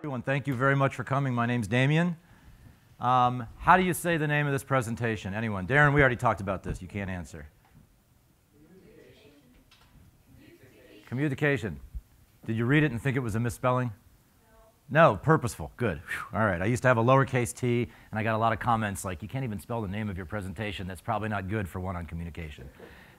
Everyone, thank you very much for coming. My name's Damian. Um, how do you say the name of this presentation? Anyone? Darren, we already talked about this. You can't answer. Commutication. Commutication. Did you read it and think it was a misspelling? No, purposeful. Good. Whew. All right. I used to have a lowercase t, and I got a lot of comments like, you can't even spell the name of your presentation. That's probably not good for one on communication.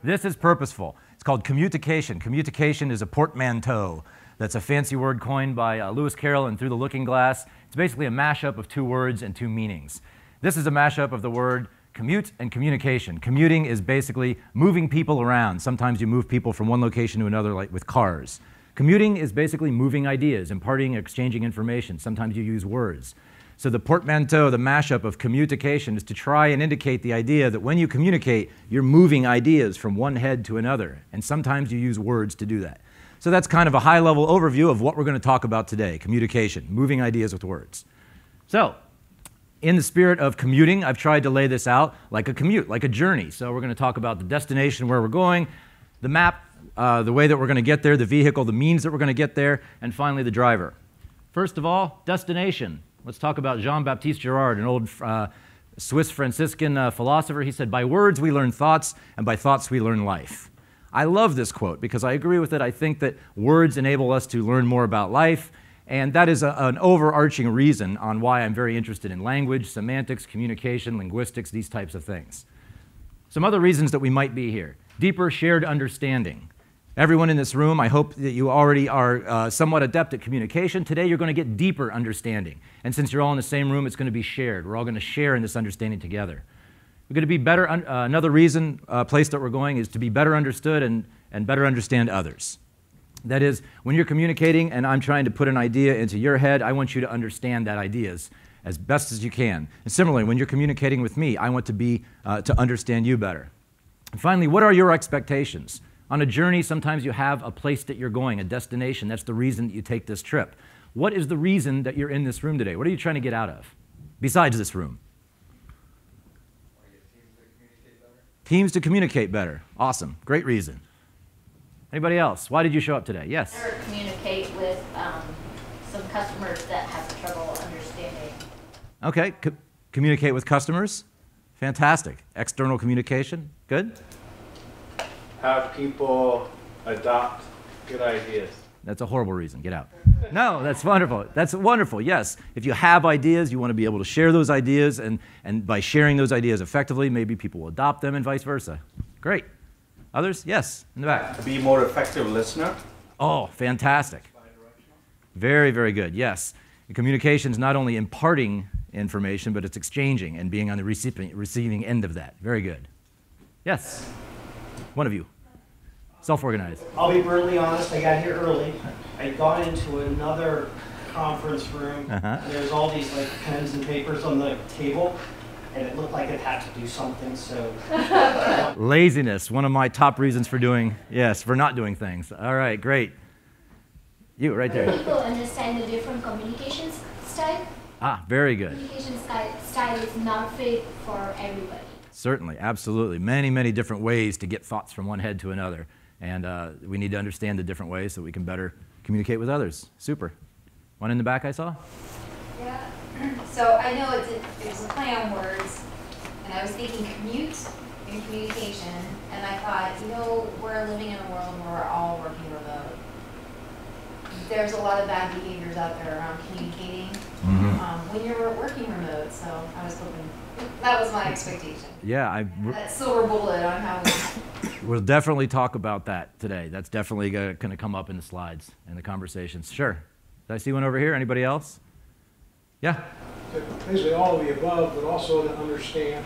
This is purposeful. It's called commutication. Commutication is a portmanteau. That's a fancy word coined by uh, Lewis Carroll and Through the Looking Glass. It's basically a mashup of two words and two meanings. This is a mashup of the word commute and communication. Commuting is basically moving people around. Sometimes you move people from one location to another, like with cars. Commuting is basically moving ideas, imparting, exchanging information. Sometimes you use words. So the portmanteau, the mashup of commutication, is to try and indicate the idea that when you communicate, you're moving ideas from one head to another. And sometimes you use words to do that. So that's kind of a high level overview of what we're going to talk about today commutication, moving ideas with words. So, in the spirit of commuting, I've tried to lay this out like a commute, like a journey. So, we're going to talk about the destination, where we're going, the map, uh, the way that we're going to get there, the vehicle, the means that we're going to get there, and finally the driver. First of all, destination. Let's talk about Jean Baptiste Girard, an old uh, Swiss Franciscan uh, philosopher. He said, By words we learn thoughts, and by thoughts we learn life. I love this quote because I agree with it. I think that words enable us to learn more about life, and that is a, an overarching reason on why I'm very interested in language, semantics, communication, linguistics, these types of things. Some other reasons that we might be here deeper shared understanding. Everyone in this room, I hope that you already are uh, somewhat adept at communication. Today, you're going to get deeper understanding. And since you're all in the same room, it's going to be shared. We're all going to share in this understanding together. We're going to be better. Uh, another reason, uh, place that we're going is to be better understood and, and better understand others. That is, when you're communicating and I'm trying to put an idea into your head, I want you to understand that idea as, as best as you can. And similarly, when you're communicating with me, I want to be uh, to understand you better. And finally, what are your expectations? On a journey, sometimes you have a place that you're going, a destination. That's the reason that you take this trip. What is the reason that you're in this room today? What are you trying to get out of besides this room? Teams to communicate better. Awesome. Great reason. Anybody else? Why did you show up today? Yes. Or communicate with um, some customers that have trouble understanding. Okay. Co- communicate with customers. Fantastic. External communication. Good. Have people adopt good ideas. That's a horrible reason. Get out. No, that's wonderful. That's wonderful. Yes. If you have ideas, you want to be able to share those ideas, and, and by sharing those ideas effectively, maybe people will adopt them and vice versa. Great. Others? Yes, in the back. To be more effective listener. Oh, fantastic. Very, very good. Yes. Communication is not only imparting information, but it's exchanging and being on the receiving, receiving end of that. Very good. Yes. One of you. Self-organized. I'll be brutally honest. I got here early. I got into another conference room. Uh-huh. There's all these like pens and papers on the table, and it looked like it had to do something. So Laziness, one of my top reasons for doing, yes, for not doing things. All right, great. You, right there. People understand the different communication style. Ah, very good. Communication style, style is not fit for everybody. Certainly, absolutely. Many, many different ways to get thoughts from one head to another. And uh, we need to understand the different ways so we can better communicate with others. Super. One in the back I saw? Yeah. So I know it's a, it was a play on words, and I was thinking commute and communication, and I thought, you know, we're living in a world where we're all working remote. There's a lot of bad behaviors out there around communicating Mhm. um, when you're working remote. So I was hoping that was my expectation. Yeah, I, That silver bullet on how we we'll definitely talk about that today. That's definitely going to come up in the slides and the conversations. Sure. Did I see one over here? Anybody else? Yeah? basically all of the above, but also to understand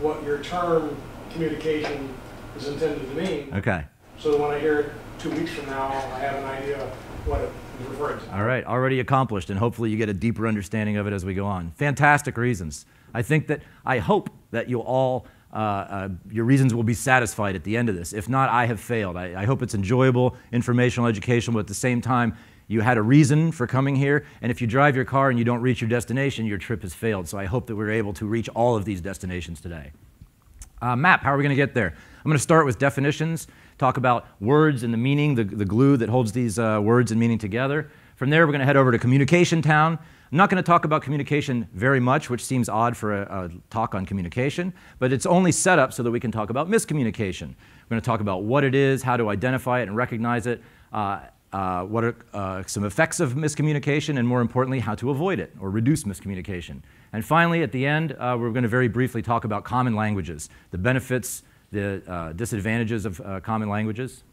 what your term commutication is intended to mean. Okay. So that when I hear it two weeks from now, I have an idea what it is referring to. All right, already accomplished, and hopefully you get a deeper understanding of it as we go on. Fantastic reasons. I think that, I hope that you'll all, uh, uh, your reasons will be satisfied at the end of this. If not, I have failed. I, I hope it's enjoyable, informational, educational, but at the same time, you had a reason for coming here, and if you drive your car and you don't reach your destination, your trip has failed. So I hope that we're able to reach all of these destinations today. Uh, map, how are we going to get there? I'm going to start with definitions, talk about words and the meaning, the, the glue that holds these uh, words and meaning together. From there, we're going to head over to Communication Town. I'm not going to talk about communication very much, which seems odd for a, a, talk on communication, but it's only set up so that we can talk about miscommunication. We're going to talk about what it is, how to identify it and recognize it, uh, uh, what are uh, some effects of miscommunication, and more importantly, how to avoid it or reduce miscommunication. And finally, at the end, uh, we're going to very briefly talk about common languages, the benefits, the uh, disadvantages of uh, common languages.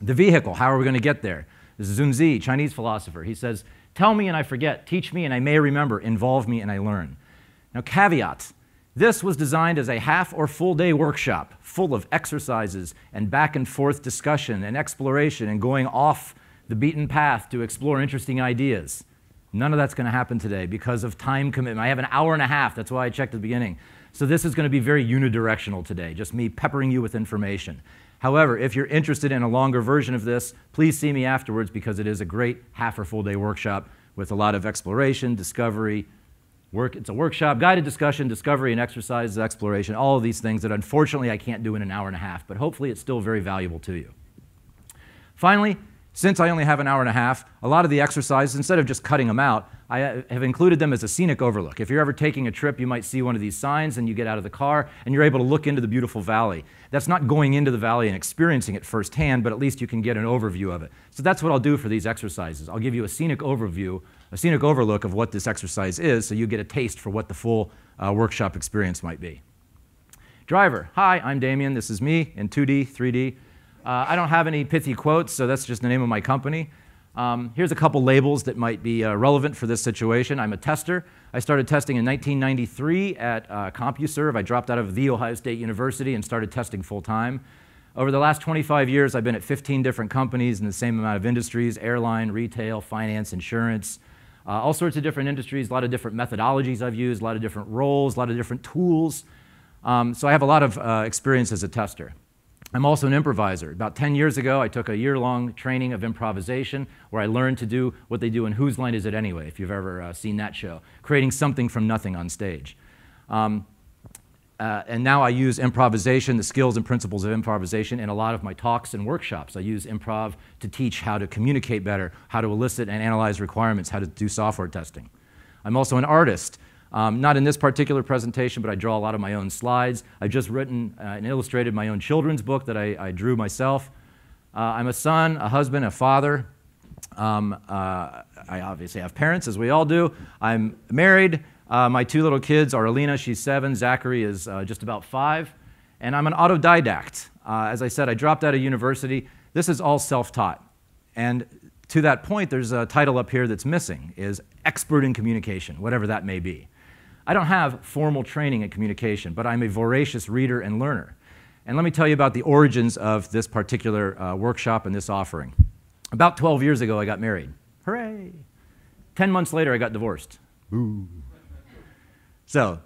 The vehicle, how are we going to get there? This is Xunzi, Chinese philosopher. He says, Tell me and I forget, teach me and I may remember, involve me and I learn. Now, caveat this was designed as a half or full day workshop full of exercises and back and forth discussion and exploration and going off the beaten path to explore interesting ideas. None of that's going to happen today because of time commitment. I have an hour and a half, that's why I checked at the beginning. So this is going to be very unidirectional today, just me peppering you with information. However, if you're interested in a longer version of this, please see me afterwards because it is a great half or full day workshop with a lot of exploration, discovery, work. It's a workshop, guided discussion, discovery and exercises, exploration, all of these things that unfortunately I can't do in an hour and a half, but hopefully it's still very valuable to you. Finally, since I only have an hour and a half, a lot of the exercises, instead of just cutting them out, I have included them as a scenic overlook. If you're ever taking a trip, you might see one of these signs and you get out of the car and you're able to look into the beautiful valley. That's not going into the valley and experiencing it firsthand, but at least you can get an overview of it. So that's what I'll do for these exercises. I'll give you a scenic overview, a scenic overlook of what this exercise is so you get a taste for what the full uh, workshop experience might be. Driver, hi, I'm Damian. This is me in 2D, 3D. Uh, I don't have any pithy quotes, so that's just the name of my company. Um, here's a couple labels that might be uh, relevant for this situation. I'm a tester. I started testing in 1993 at uh, CompuServe. I dropped out of The Ohio State University and started testing full time. Over the last 25 years, I've been at 15 different companies in the same amount of industries airline, retail, finance, insurance, uh, all sorts of different industries, a lot of different methodologies I've used, a lot of different roles, a lot of different tools. Um, so I have a lot of uh, experience as a tester. I'm also an improviser. About 10 years ago, I took a year long training of improvisation where I learned to do what they do in Whose Line Is It Anyway, if you've ever uh, seen that show, creating something from nothing on stage. Um, uh, and now I use improvisation, the skills and principles of improvisation, in a lot of my talks and workshops. I use improv to teach how to communicate better, how to elicit and analyze requirements, how to do software testing. I'm also an artist. Um, not in this particular presentation, but I draw a lot of my own slides. I've just written uh, and illustrated my own children's book that I, I drew myself. Uh, I'm a son, a husband, a father. Um, uh, I obviously have parents, as we all do. I'm married. Uh, my two little kids are Alina, she's seven, Zachary is uh, just about five. And I'm an autodidact. Uh, as I said, I dropped out of university. This is all self taught. And to that point, there's a title up here that's missing is expert in communication, whatever that may be. I don't have formal training in communication, but I'm a voracious reader and learner. And let me tell you about the origins of this particular uh, workshop and this offering. About 12 years ago, I got married. Hooray! 10 months later, I got divorced. Boo. So,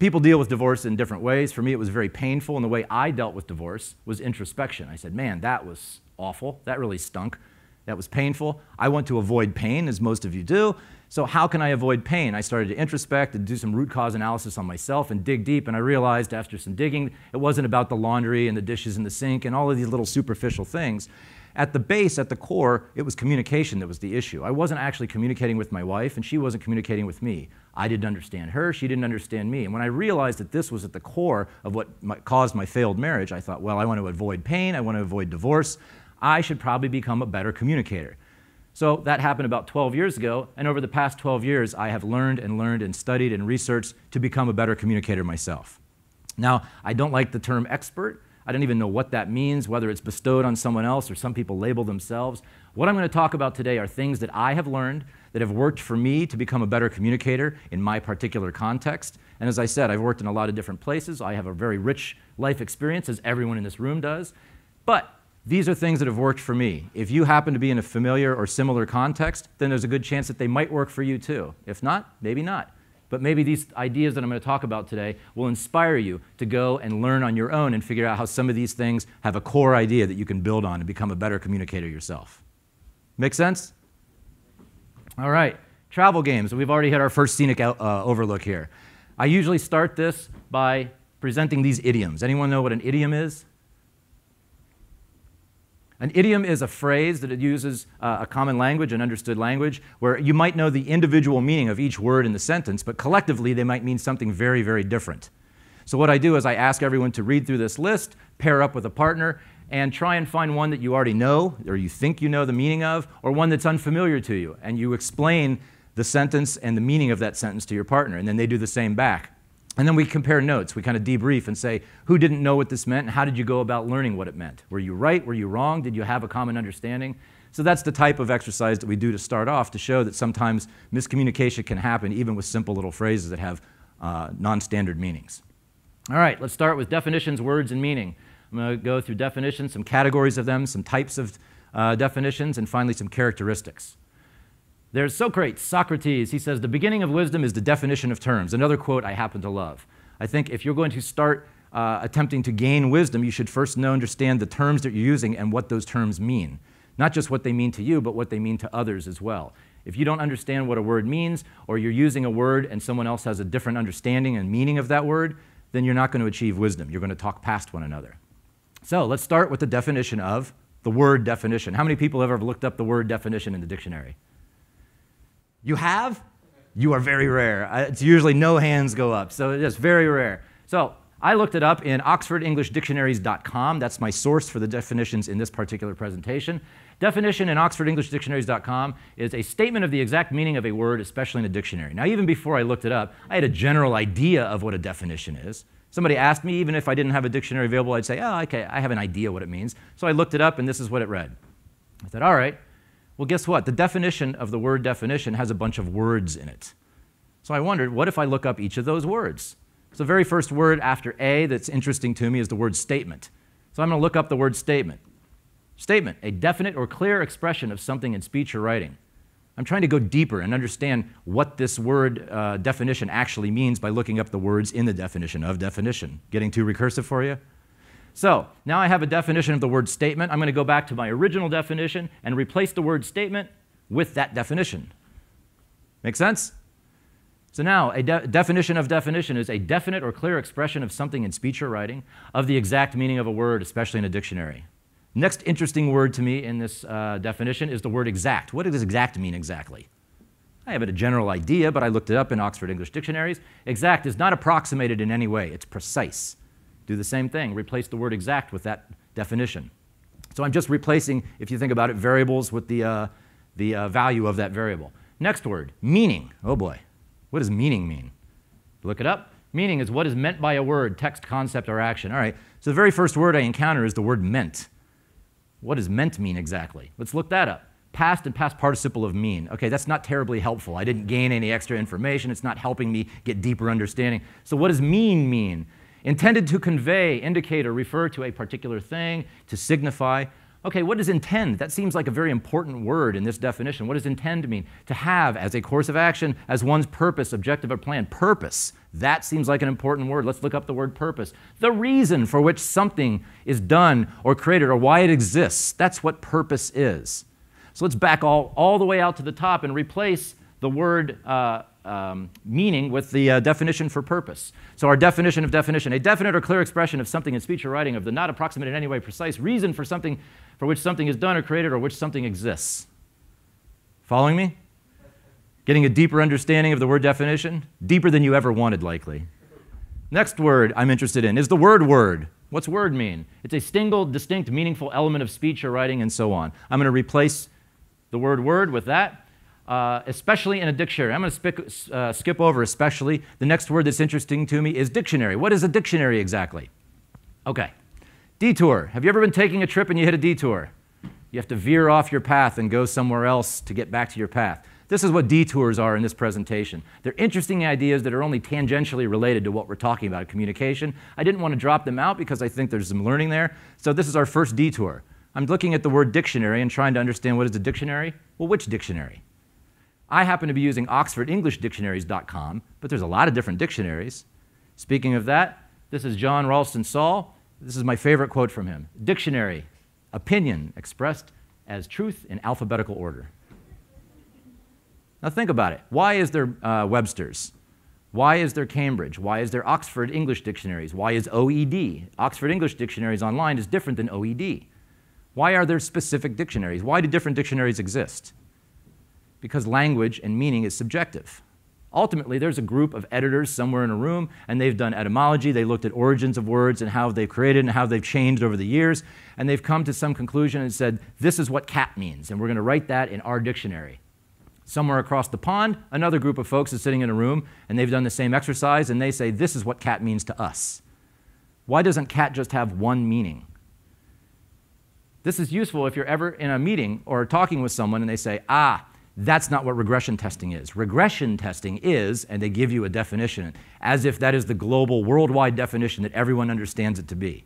people deal with divorce in different ways. For me, it was very painful, and the way I dealt with divorce was introspection. I said, man, that was awful. That really stunk. That was painful. I want to avoid pain, as most of you do. So, how can I avoid pain? I started to introspect and do some root cause analysis on myself and dig deep. And I realized after some digging, it wasn't about the laundry and the dishes in the sink and all of these little superficial things. At the base, at the core, it was communication that was the issue. I wasn't actually communicating with my wife, and she wasn't communicating with me. I didn't understand her, she didn't understand me. And when I realized that this was at the core of what caused my failed marriage, I thought, well, I want to avoid pain, I want to avoid divorce. I should probably become a better communicator. So that happened about 12 years ago, and over the past 12 years, I have learned and learned and studied and researched to become a better communicator myself. Now, I don't like the term expert. I don't even know what that means, whether it's bestowed on someone else or some people label themselves. What I'm going to talk about today are things that I have learned that have worked for me to become a better communicator in my particular context. And as I said, I've worked in a lot of different places. I have a very rich life experience, as everyone in this room does. But these are things that have worked for me. If you happen to be in a familiar or similar context, then there's a good chance that they might work for you too. If not, maybe not. But maybe these ideas that I'm going to talk about today will inspire you to go and learn on your own and figure out how some of these things have a core idea that you can build on and become a better communicator yourself. Make sense? All right, travel games. We've already had our first scenic uh, overlook here. I usually start this by presenting these idioms. Anyone know what an idiom is? An idiom is a phrase that it uses uh, a common language, an understood language, where you might know the individual meaning of each word in the sentence, but collectively they might mean something very, very different. So, what I do is I ask everyone to read through this list, pair up with a partner, and try and find one that you already know, or you think you know the meaning of, or one that's unfamiliar to you. And you explain the sentence and the meaning of that sentence to your partner, and then they do the same back. And then we compare notes. We kind of debrief and say, who didn't know what this meant, and how did you go about learning what it meant? Were you right? Were you wrong? Did you have a common understanding? So that's the type of exercise that we do to start off to show that sometimes miscommunication can happen even with simple little phrases that have uh, non standard meanings. All right, let's start with definitions, words, and meaning. I'm going to go through definitions, some categories of them, some types of uh, definitions, and finally some characteristics. There's Socrates, Socrates. He says, The beginning of wisdom is the definition of terms. Another quote I happen to love. I think if you're going to start uh, attempting to gain wisdom, you should first know, understand the terms that you're using and what those terms mean. Not just what they mean to you, but what they mean to others as well. If you don't understand what a word means, or you're using a word and someone else has a different understanding and meaning of that word, then you're not going to achieve wisdom. You're going to talk past one another. So let's start with the definition of the word definition. How many people have ever looked up the word definition in the dictionary? You have? You are very rare. It's usually no hands go up, so it is very rare. So I looked it up in oxfordenglishdictionaries.com. That's my source for the definitions in this particular presentation. Definition in oxfordenglishdictionaries.com is a statement of the exact meaning of a word, especially in a dictionary. Now, even before I looked it up, I had a general idea of what a definition is. Somebody asked me, even if I didn't have a dictionary available, I'd say, oh, okay, I have an idea what it means. So I looked it up, and this is what it read. I said, all right, well, guess what? The definition of the word definition has a bunch of words in it. So I wondered, what if I look up each of those words? So the very first word after A that's interesting to me is the word statement. So I'm going to look up the word statement. Statement, a definite or clear expression of something in speech or writing. I'm trying to go deeper and understand what this word uh, definition actually means by looking up the words in the definition of definition. Getting too recursive for you? So now I have a definition of the word statement. I'm going to go back to my original definition and replace the word statement with that definition. Make sense? So now, a de definition of definition is a definite or clear expression of something in speech or writing of the exact meaning of a word, especially in a dictionary. Next interesting word to me in this uh, definition is the word exact. What does exact mean exactly? I have a general idea, but I looked it up in Oxford English dictionaries. Exact is not approximated in any way, it's precise. Do the same thing, replace the word exact with that definition. So I'm just replacing, if you think about it, variables with the, uh, the uh, value of that variable. Next word, meaning. Oh boy, what does meaning mean? Look it up. Meaning is what is meant by a word, text, concept, or action. All right, so the very first word I encounter is the word meant. What does meant mean exactly? Let's look that up. Past and past participle of mean. Okay, that's not terribly helpful. I didn't gain any extra information. It's not helping me get deeper understanding. So, what does mean mean? Intended to convey, indicate, or refer to a particular thing, to signify. Okay, what does intend? That seems like a very important word in this definition. What does intend mean? To have as a course of action, as one's purpose, objective, or plan. Purpose. That seems like an important word. Let's look up the word purpose. The reason for which something is done or created or why it exists. That's what purpose is. So let's back all, all the way out to the top and replace the word uh, um, meaning with the uh, definition for purpose. So, our definition of definition a definite or clear expression of something in speech or writing of the not approximate in any way precise reason for something for which something is done or created or which something exists. Following me? Getting a deeper understanding of the word definition? Deeper than you ever wanted, likely. Next word I'm interested in is the word word. What's word mean? It's a single, distinct, meaningful element of speech or writing and so on. I'm going to replace the word word with that uh, especially in a dictionary. I'm going to uh, skip over especially. The next word that's interesting to me is dictionary. What is a dictionary exactly? Okay. Detour. Have you ever been taking a trip and you hit a detour? You have to veer off your path and go somewhere else to get back to your path. This is what detours are in this presentation. They're interesting ideas that are only tangentially related to what we're talking about communication. I didn't want to drop them out because I think there's some learning there. So this is our first detour. I'm looking at the word dictionary and trying to understand what is a dictionary. Well, which dictionary? I happen to be using oxfordenglishdictionaries.com, but there's a lot of different dictionaries. Speaking of that, this is John Ralston Saul. This is my favorite quote from him Dictionary, opinion expressed as truth in alphabetical order. Now think about it. Why is there uh, Webster's? Why is there Cambridge? Why is there Oxford English Dictionaries? Why is OED? Oxford English Dictionaries online is different than OED. Why are there specific dictionaries? Why do different dictionaries exist? Because language and meaning is subjective. Ultimately, there's a group of editors somewhere in a room, and they've done etymology. They looked at origins of words and how they've created and how they've changed over the years, and they've come to some conclusion and said, this is what cat means, and we're going to write that in our dictionary. Somewhere across the pond, another group of folks is sitting in a room, and they've done the same exercise, and they say, this is what cat means to us. Why doesn't cat just have one meaning? This is useful if you're ever in a meeting or talking with someone and they say, ah, that's not what regression testing is. Regression testing is, and they give you a definition, as if that is the global, worldwide definition that everyone understands it to be,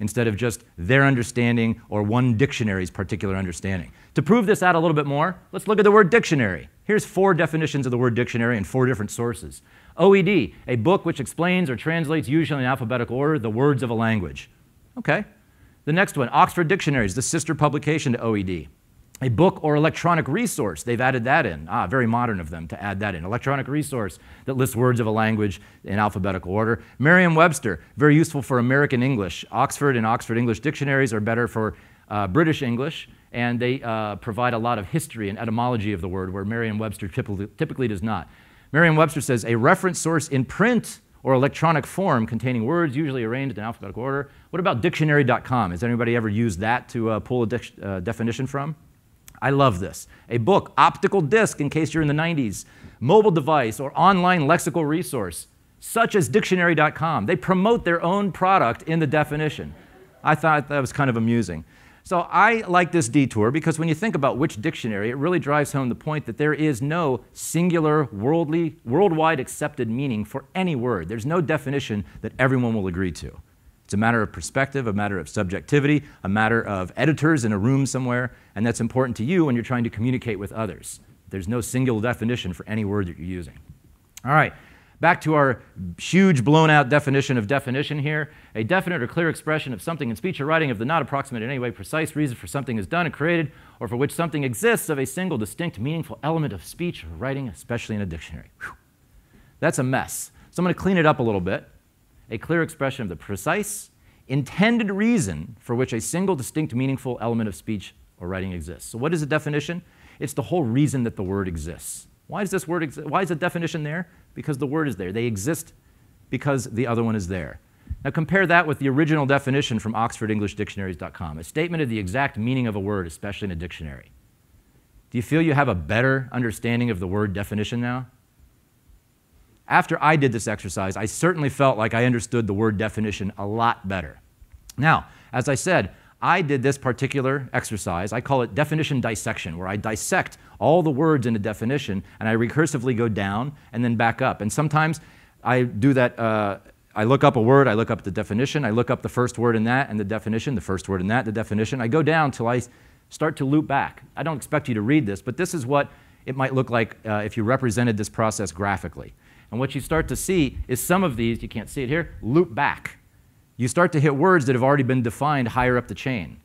instead of just their understanding or one dictionary's particular understanding. To prove this out a little bit more, let's look at the word dictionary. Here's four definitions of the word dictionary in four different sources. OED, a book which explains or translates, usually in alphabetical order, the words of a language. Okay. The next one, Oxford Dictionaries, the sister publication to OED a book or electronic resource. They've added that in. Ah, very modern of them to add that in. Electronic resource that lists words of a language in alphabetical order. Merriam Webster, very useful for American English. Oxford and Oxford English dictionaries are better for uh, British English, and they uh, provide a lot of history and etymology of the word, where Merriam Webster typically, typically does not. Merriam Webster says a reference source in print or electronic form containing words usually arranged in alphabetical order. What about dictionary.com? Has anybody ever used that to uh, pull a uh, definition from? I love this. A book, optical disc, in case you're in the 90s, mobile device, or online lexical resource, such as dictionary.com. They promote their own product in the definition. I thought that was kind of amusing. So I like this detour because when you think about which dictionary, it really drives home the point that there is no singular, worldly, worldwide accepted meaning for any word. There's no definition that everyone will agree to. It's a matter of perspective, a matter of subjectivity, a matter of editors in a room somewhere, and that's important to you when you're trying to communicate with others. There's no single definition for any word that you're using. All right, back to our huge blown out definition of definition here. A definite or clear expression of something in speech or writing of the not approximate in any way precise reason for something is done and created, or for which something exists of a single distinct meaningful element of speech or writing, especially in a dictionary. Whew. That's a mess. So I'm going to clean it up a little bit a clear expression of the precise, intended reason for which a single distinct meaningful element of speech or writing exists. So what is a definition? It's the whole reason that the word exists. Why does this word exist? Why is the definition there? Because the word is there. They exist because the other one is there. Now compare that with the original definition from oxfordenglishDictionaries.com, a statement of the exact meaning of a word, especially in a dictionary. Do you feel you have a better understanding of the word definition now? After I did this exercise, I certainly felt like I understood the word definition a lot better. Now, as I said, I did this particular exercise. I call it definition dissection, where I dissect all the words in a definition and I recursively go down and then back up. And sometimes I do that. Uh, I look up a word, I look up the definition, I look up the first word in that and the definition, the first word in that, the definition. I go down till I start to loop back. I don't expect you to read this, but this is what it might look like uh, if you represented this process graphically. And what you start to see is some of these, you can't see it here, loop back. You start to hit words that have already been defined higher up the chain.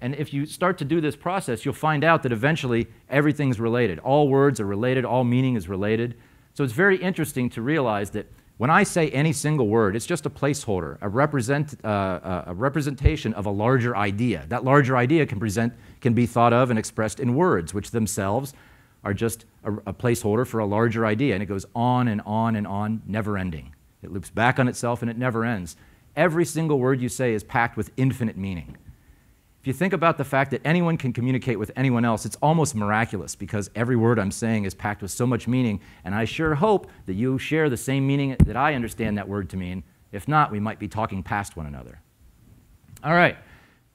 And if you start to do this process, you'll find out that eventually everything's related. All words are related, all meaning is related. So it's very interesting to realize that when I say any single word, it's just a placeholder, a, represent, uh, uh a representation of a larger idea. That larger idea can, present, can be thought of and expressed in words, which themselves are just a, a, placeholder for a larger idea. And it goes on and on and on, never ending. It loops back on itself and it never ends. Every single word you say is packed with infinite meaning. If you think about the fact that anyone can communicate with anyone else, it's almost miraculous because every word I'm saying is packed with so much meaning. And I sure hope that you share the same meaning that I understand that word to mean. If not, we might be talking past one another. All right,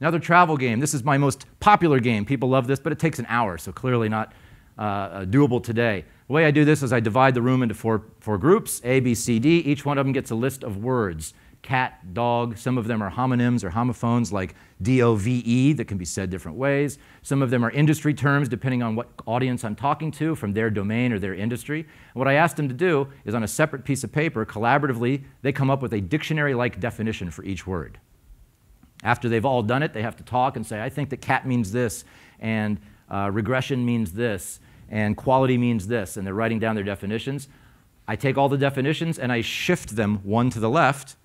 another travel game. This is my most popular game. People love this, but it takes an hour, so clearly not uh, uh, doable today. The way I do this is I divide the room into four, four groups A, B, C, D. Each one of them gets a list of words cat, dog. Some of them are homonyms or homophones like D O V E that can be said different ways. Some of them are industry terms depending on what audience I'm talking to from their domain or their industry. And what I asked them to do is on a separate piece of paper, collaboratively, they come up with a dictionary like definition for each word. After they've all done it, they have to talk and say, I think that cat means this, and uh, regression means this, and quality means this, and they're writing down their definitions. I take all the definitions and I shift them one to the left,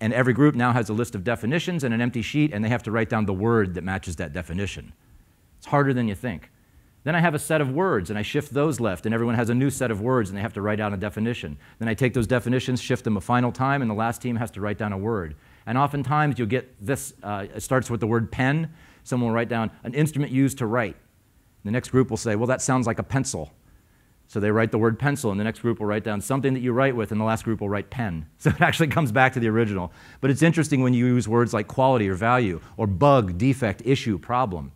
and every group now has a list of definitions and an empty sheet, and they have to write down the word that matches that definition. It's harder than you think. Then I have a set of words, and I shift those left, and everyone has a new set of words, and they have to write down a definition. Then I take those definitions, shift them a final time, and the last team has to write down a word. And oftentimes you'll get this, uh, it starts with the word pen. Someone will write down an instrument used to write. The next group will say, well, that sounds like a pencil. So they write the word pencil, and the next group will write down something that you write with, and the last group will write pen. So it actually comes back to the original. But it's interesting when you use words like quality or value, or bug, defect, issue, problem.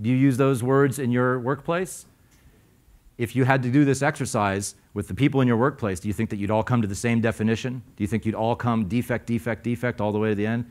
Do you use those words in your workplace? If you had to do this exercise with the people in your workplace, do you think that you'd all come to the same definition? Do you think you'd all come defect, defect, defect all the way to the end?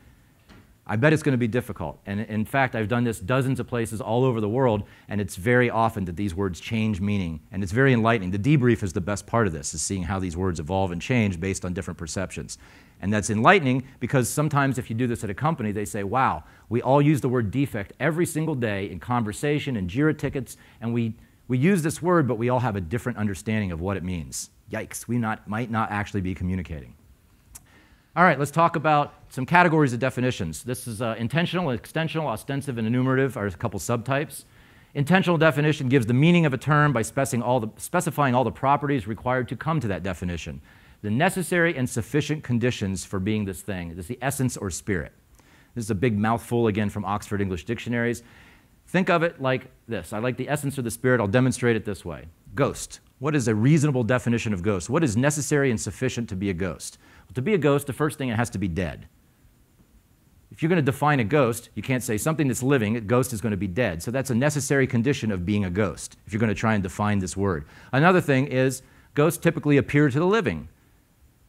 I bet it's going to be difficult. And in fact, I've done this dozens of places all over the world, and it's very often that these words change meaning. And it's very enlightening. The debrief is the best part of this, is seeing how these words evolve and change based on different perceptions. And that's enlightening because sometimes if you do this at a company, they say, wow, we all use the word defect every single day in conversation and JIRA tickets, and we, we use this word, but we all have a different understanding of what it means. Yikes, we not, might not actually be communicating. All right, let's talk about some categories of definitions. This is uh, intensional, extensional, ostensive, and enumerative are a couple subtypes. Intensional definition gives the meaning of a term by specifying all, the, specifying all the properties required to come to that definition. The necessary and sufficient conditions for being this thing. This is the essence or spirit. This is a big mouthful again from Oxford English Dictionaries. Think of it like this. I like the essence or the spirit. I'll demonstrate it this way. Ghost. What is a reasonable definition of ghost? What is necessary and sufficient to be a ghost? To be a ghost, the first thing it has to be dead. If you're going to define a ghost, you can't say something that's living, a ghost is going to be dead. So that's a necessary condition of being a ghost, if you're going to try and define this word. Another thing is ghosts typically appear to the living.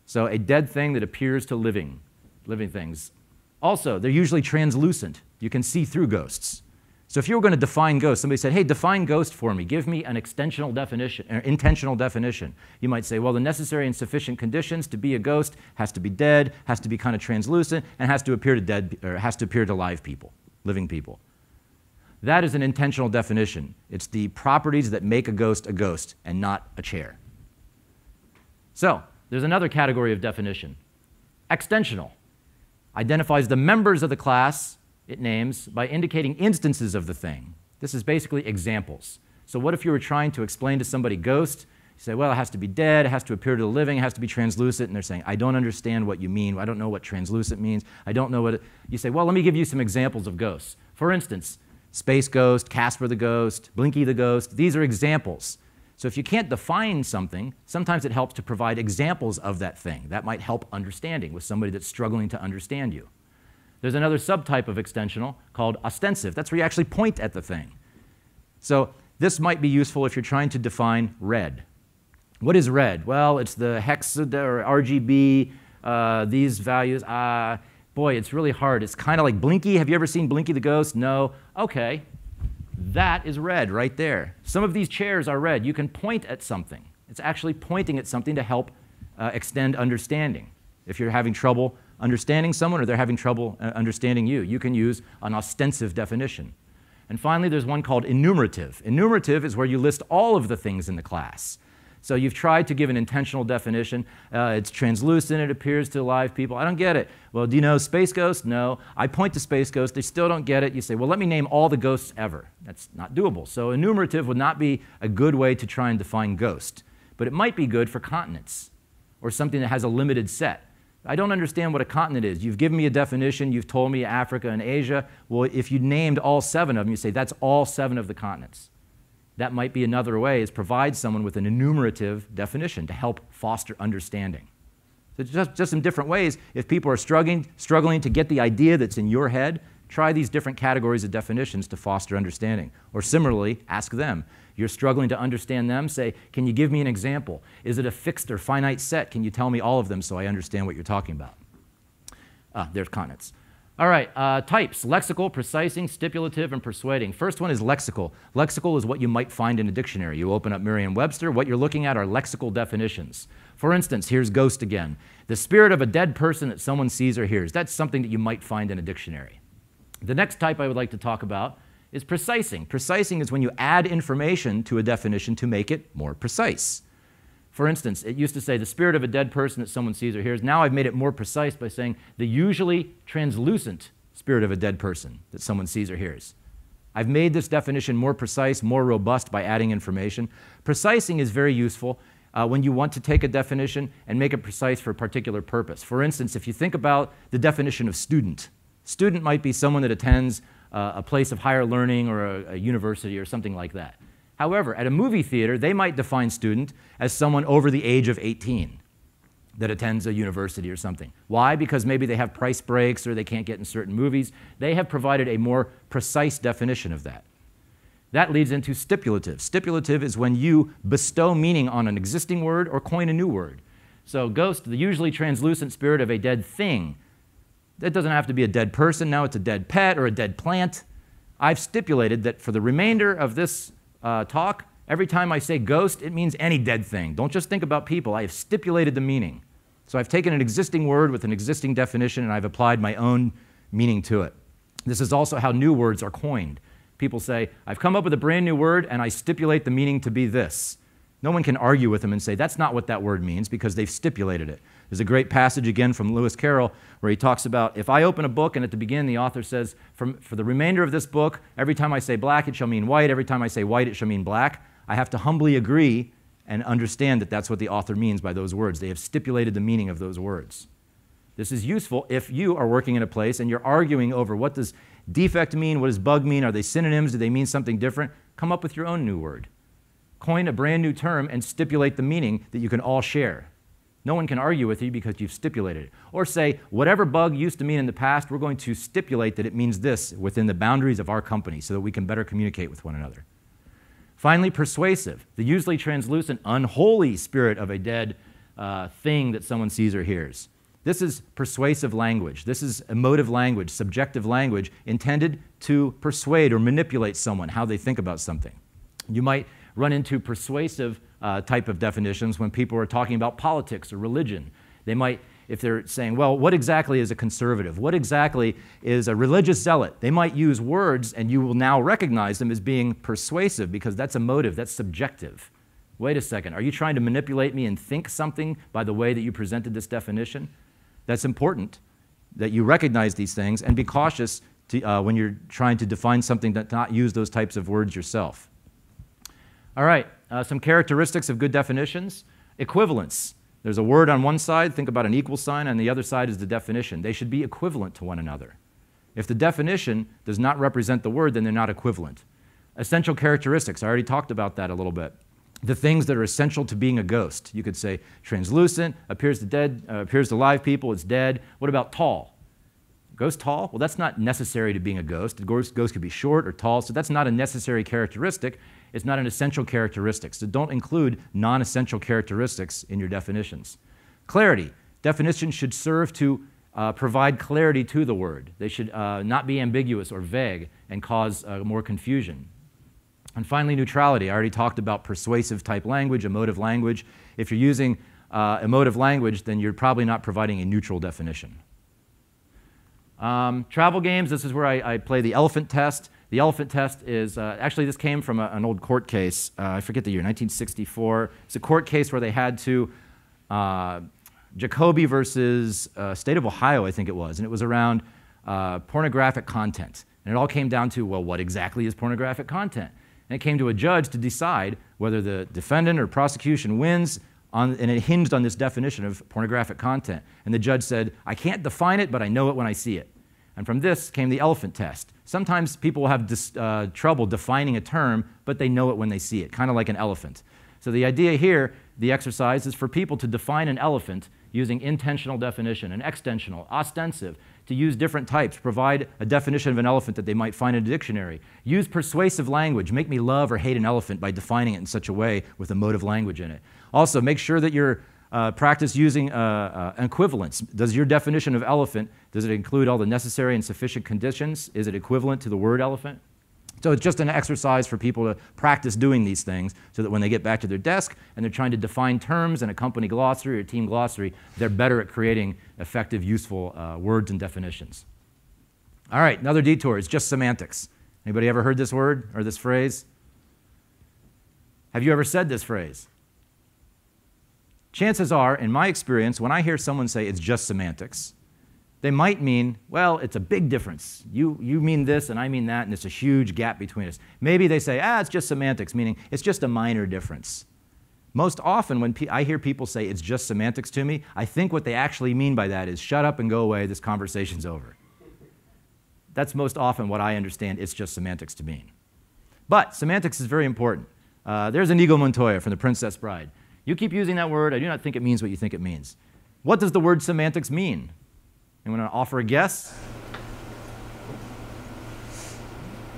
So a dead thing that appears to living, living things. Also, they're usually translucent. You can see through ghosts. So if you were going to define ghost, somebody said, hey, define ghost for me. Give me an extensional definition, or intensional definition. You might say, well, the necessary and sufficient conditions to be a ghost has to be dead, has to be kind of translucent, and has to appear to dead, or has to appear to live people, living people. That is an intensional definition. It's the properties that make a ghost a ghost and not a chair. So, there's another category of definition. Extensional identifies the members of the class it names by indicating instances of the thing. This is basically examples. So, what if you were trying to explain to somebody ghost? You say, well, it has to be dead, it has to appear to the living, it has to be translucent. And they're saying, I don't understand what you mean. I don't know what translucent means. I don't know what it. You say, well, let me give you some examples of ghosts. For instance, Space Ghost, Casper the Ghost, Blinky the Ghost. These are examples. So if you can't define something, sometimes it helps to provide examples of that thing. That might help understanding with somebody that's struggling to understand you. There's another subtype of extensional called ostensive. That's where you actually point at the thing. So this might be useful if you're trying to define red. What is red? Well, it's the hex or RGB, uh, these values. Uh, boy, it's really hard. It's kind of like Blinky. Have you ever seen Blinky the Ghost? No. Okay. That is red right there. Some of these chairs are red. You can point at something. It's actually pointing at something to help uh, extend understanding. If you're having trouble understanding someone or they're having trouble uh, understanding you. You can use an ostensive definition. And finally, there's one called enumerative. Enumerative is where you list all of the things in the class. So you've tried to give an intensional definition. Uh, it's translucent, it appears to live people. I don't get it. Well, do you know Space Ghost? No. I point to Space Ghost, they still don't get it. You say, well, let me name all the ghosts ever. That's not doable. So enumerative would not be a good way to try and define ghost, but it might be good for continents or something that has a limited set. I don't understand what a continent is. You've given me a definition, you've told me Africa and Asia. Well, if you named all seven of them, you say that's all seven of the continents. That might be another way, is provide someone with an enumerative definition to help foster understanding. So just, just some different ways. If people are struggling, struggling to get the idea that's in your head, try these different categories of definitions to foster understanding. Or similarly, ask them, you're struggling to understand them, say, Can you give me an example? Is it a fixed or finite set? Can you tell me all of them so I understand what you're talking about? Ah, there's continents. All right, uh, types lexical, precising, stipulative, and persuading. First one is lexical. Lexical is what you might find in a dictionary. You open up Merriam Webster, what you're looking at are lexical definitions. For instance, here's ghost again the spirit of a dead person that someone sees or hears. That's something that you might find in a dictionary. The next type I would like to talk about is precising. Precising is when you add information to a definition to make it more precise. For instance, it used to say the spirit of a dead person that someone sees or hears. Now I've made it more precise by saying the usually translucent spirit of a dead person that someone sees or hears. I've made this definition more precise, more robust by adding information. Precising is very useful uh, when you want to take a definition and make it precise for a particular purpose. For instance, if you think about the definition of student, student might be someone that attends uh, a place of higher learning or a, a university or something like that. However, at a movie theater, they might define student as someone over the age of 18 that attends a university or something. Why? Because maybe they have price breaks or they can't get in certain movies. They have provided a more precise definition of that. That leads into stipulative. Stipulative is when you bestow meaning on an existing word or coin a new word. So, ghost, the usually translucent spirit of a dead thing. That doesn't have to be a dead person, now it's a dead pet or a dead plant. I've stipulated that for the remainder of this uh, talk, every time I say ghost, it means any dead thing. Don't just think about people. I have stipulated the meaning. So I've taken an existing word with an existing definition and I've applied my own meaning to it. This is also how new words are coined. People say, I've come up with a brand new word and I stipulate the meaning to be this. No one can argue with them and say, that's not what that word means because they've stipulated it. There's a great passage again from Lewis Carroll where he talks about if I open a book and at the beginning the author says, for, for the remainder of this book, every time I say black, it shall mean white. Every time I say white, it shall mean black. I have to humbly agree and understand that that's what the author means by those words. They have stipulated the meaning of those words. This is useful if you are working in a place and you're arguing over what does defect mean, what does bug mean, are they synonyms, do they mean something different? Come up with your own new word. Coin a brand new term and stipulate the meaning that you can all share. No one can argue with you because you've stipulated it. Or say, whatever bug used to mean in the past, we're going to stipulate that it means this within the boundaries of our company so that we can better communicate with one another. Finally, persuasive, the usually translucent, unholy spirit of a dead uh, thing that someone sees or hears. This is persuasive language. This is emotive language, subjective language intended to persuade or manipulate someone, how they think about something. You might run into persuasive uh, type of definitions when people are talking about politics or religion. They might if they're saying, well, what exactly is a conservative? What exactly is a religious zealot? They might use words and you will now recognize them as being persuasive because that's emotive, that's subjective. Wait a second, are you trying to manipulate me and think something by the way that you presented this definition? That's important that you recognize these things and be cautious to, uh, when you're trying to define something that not use those types of words yourself. All right, uh, some characteristics of good definitions. Equivalence. There's a word on one side, think about an equal sign, and the other side is the definition. They should be equivalent to one another. If the definition does not represent the word, then they're not equivalent. Essential characteristics, I already talked about that a little bit. The things that are essential to being a ghost. You could say translucent, appears to dead, uh, appears to live people, it's dead. What about tall? Ghost tall? Well, that's not necessary to being a ghost. A ghost, ghost could be short or tall, so that's not a necessary characteristic. It's not an essential characteristic. So don't include non essential characteristics in your definitions. Clarity. Definitions should serve to uh, provide clarity to the word. They should uh, not be ambiguous or vague and cause uh, more confusion. And finally, neutrality. I already talked about persuasive type language, emotive language. If you're using uh, emotive language, then you're probably not providing a neutral definition. Um, travel games, this is where I, I play the elephant test. The elephant test is uh, actually, this came from a, an old court case. Uh, I forget the year, 1964. It's a court case where they had to, uh, Jacoby versus uh, State of Ohio, I think it was, and it was around uh, pornographic content. And it all came down to, well, what exactly is pornographic content? And it came to a judge to decide whether the defendant or prosecution wins, on, and it hinged on this definition of pornographic content. And the judge said, I can't define it, but I know it when I see it. And from this came the elephant test. Sometimes people will have dis, uh, trouble defining a term, but they know it when they see it, kind of like an elephant. So the idea here, the exercise, is for people to define an elephant using intensional definition and extensional, ostensive, to use different types, provide a definition of an elephant that they might find in a dictionary. Use persuasive language, make me love or hate an elephant by defining it in such a way with emotive language in it. Also, make sure that you're uh, practice using uh, uh, equivalence. Does your definition of elephant, does it include all the necessary and sufficient conditions? Is it equivalent to the word elephant? So it's just an exercise for people to practice doing these things so that when they get back to their desk and they're trying to define terms in a company glossary or team glossary, they're better at creating effective, useful uh, words and definitions. All right, another detour is just semantics. Anybody ever heard this word or this phrase? Have you ever said this phrase? chances are, in my experience, when I hear someone say it's just semantics, they might mean, well, it's a big difference. You, you mean this and I mean that, and it's a huge gap between us. Maybe they say, ah, it's just semantics, meaning it's just a minor difference. Most often, when I hear people say it's just semantics to me, I think what they actually mean by that is shut up and go away, this conversation's over. That's most often what I understand it's just semantics to mean. But semantics is very important. Uh, there's Inigo Montoya from The Princess Bride. You keep using that word, I do not think it means what you think it means. What does the word semantics mean? Anyone want to offer a guess?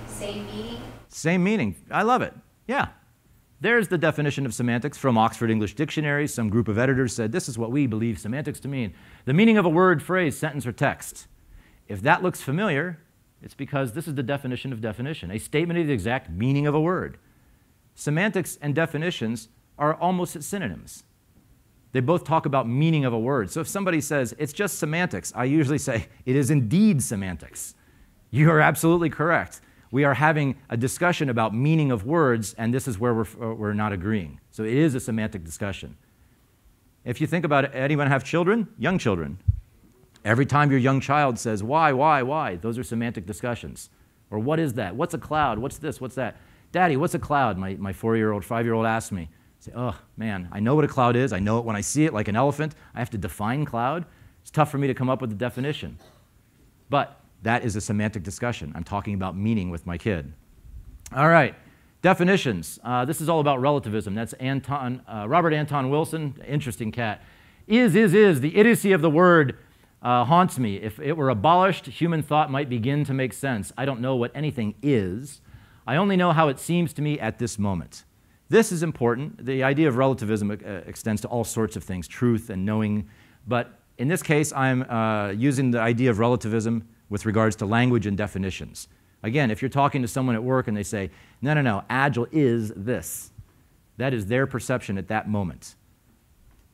Same meaning? Same meaning. I love it. Yeah. There's the definition of semantics from Oxford English Dictionary. Some group of editors said this is what we believe semantics to mean the meaning of a word, phrase, sentence, or text. If that looks familiar, it's because this is the definition of definition a statement of the exact meaning of a word. Semantics and definitions are almost synonyms. They both talk about meaning of a word. So if somebody says it's just semantics, I usually say it is indeed semantics. You are absolutely correct. We are having a discussion about meaning of words, and this is where we're, uh, we're not agreeing. So it is a semantic discussion. If you think about it, anyone have children? Young children. Every time your young child says, why, why, why, those are semantic discussions. Or what is that? What's a cloud? What's this? What's that? Daddy, what's a cloud? My, my four year old, five year old asked me. Say, oh, man, I know what a cloud is. I know it when I see it like an elephant. I have to define cloud. It's tough for me to come up with a definition. But that is a semantic discussion. I'm talking about meaning with my kid. All right, definitions. Uh, this is all about relativism. That's Anton, uh, Robert Anton Wilson, interesting cat. Is, is, is, the idiocy of the word uh, haunts me. If it were abolished, human thought might begin to make sense. I don't know what anything is. I only know how it seems to me at this moment. This is important. The idea of relativism uh, extends to all sorts of things, truth and knowing. But in this case, I'm uh, using the idea of relativism with regards to language and definitions. Again, if you're talking to someone at work and they say, no, no, no, agile is this, that is their perception at that moment.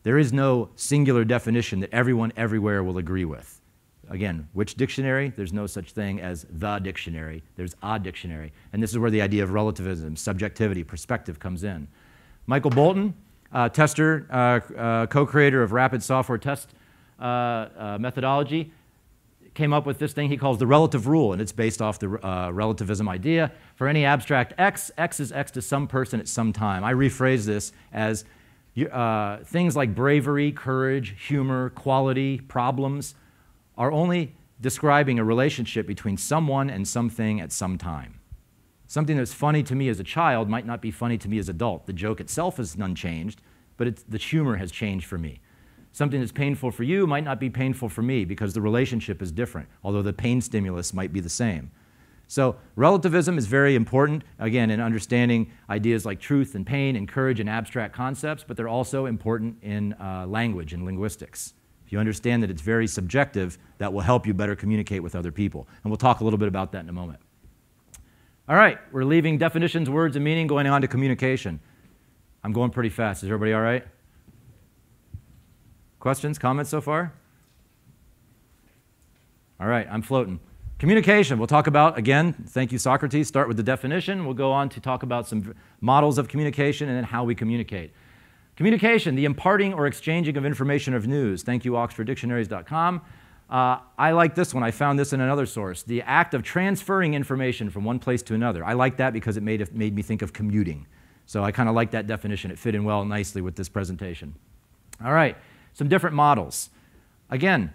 There is no singular definition that everyone everywhere will agree with. Again, which dictionary? There's no such thing as the dictionary. There's a dictionary. And this is where the idea of relativism, subjectivity, perspective comes in. Michael Bolton, uh, tester, uh, uh, co creator of rapid software test uh, uh, methodology, came up with this thing he calls the relative rule, and it's based off the uh, relativism idea. For any abstract x, x is x to some person at some time. I rephrase this as things like bravery, courage, humor, quality, problems are only describing a relationship between someone and something at some time. Something that's funny to me as a child might not be funny to me as an adult. The joke itself is unchanged, but the humor has changed for me. Something that's painful for you might not be painful for me because the relationship is different, although the pain stimulus might be the same. So, relativism is very important, again, in understanding ideas like truth and pain and courage and abstract concepts, but they're also important in uh, language and linguistics. You understand that it's very subjective, that will help you better communicate with other people. And we'll talk a little bit about that in a moment. All right, we're leaving definitions, words, and meaning, going on to communication. I'm going pretty fast. Is everybody all right? Questions, comments so far? All right, I'm floating. Communication, we'll talk about, again, thank you, Socrates. Start with the definition. We'll go on to talk about some models of communication and then how we communicate. Communication, the imparting or exchanging of information of news. Thank you, oxforddictionaries.com. Uh, I like this one. I found this in another source. The act of transferring information from one place to another. I like that because it made, it made me think of commuting. So I kind of like that definition. It fit in well nicely with this presentation. All right some different models. Again,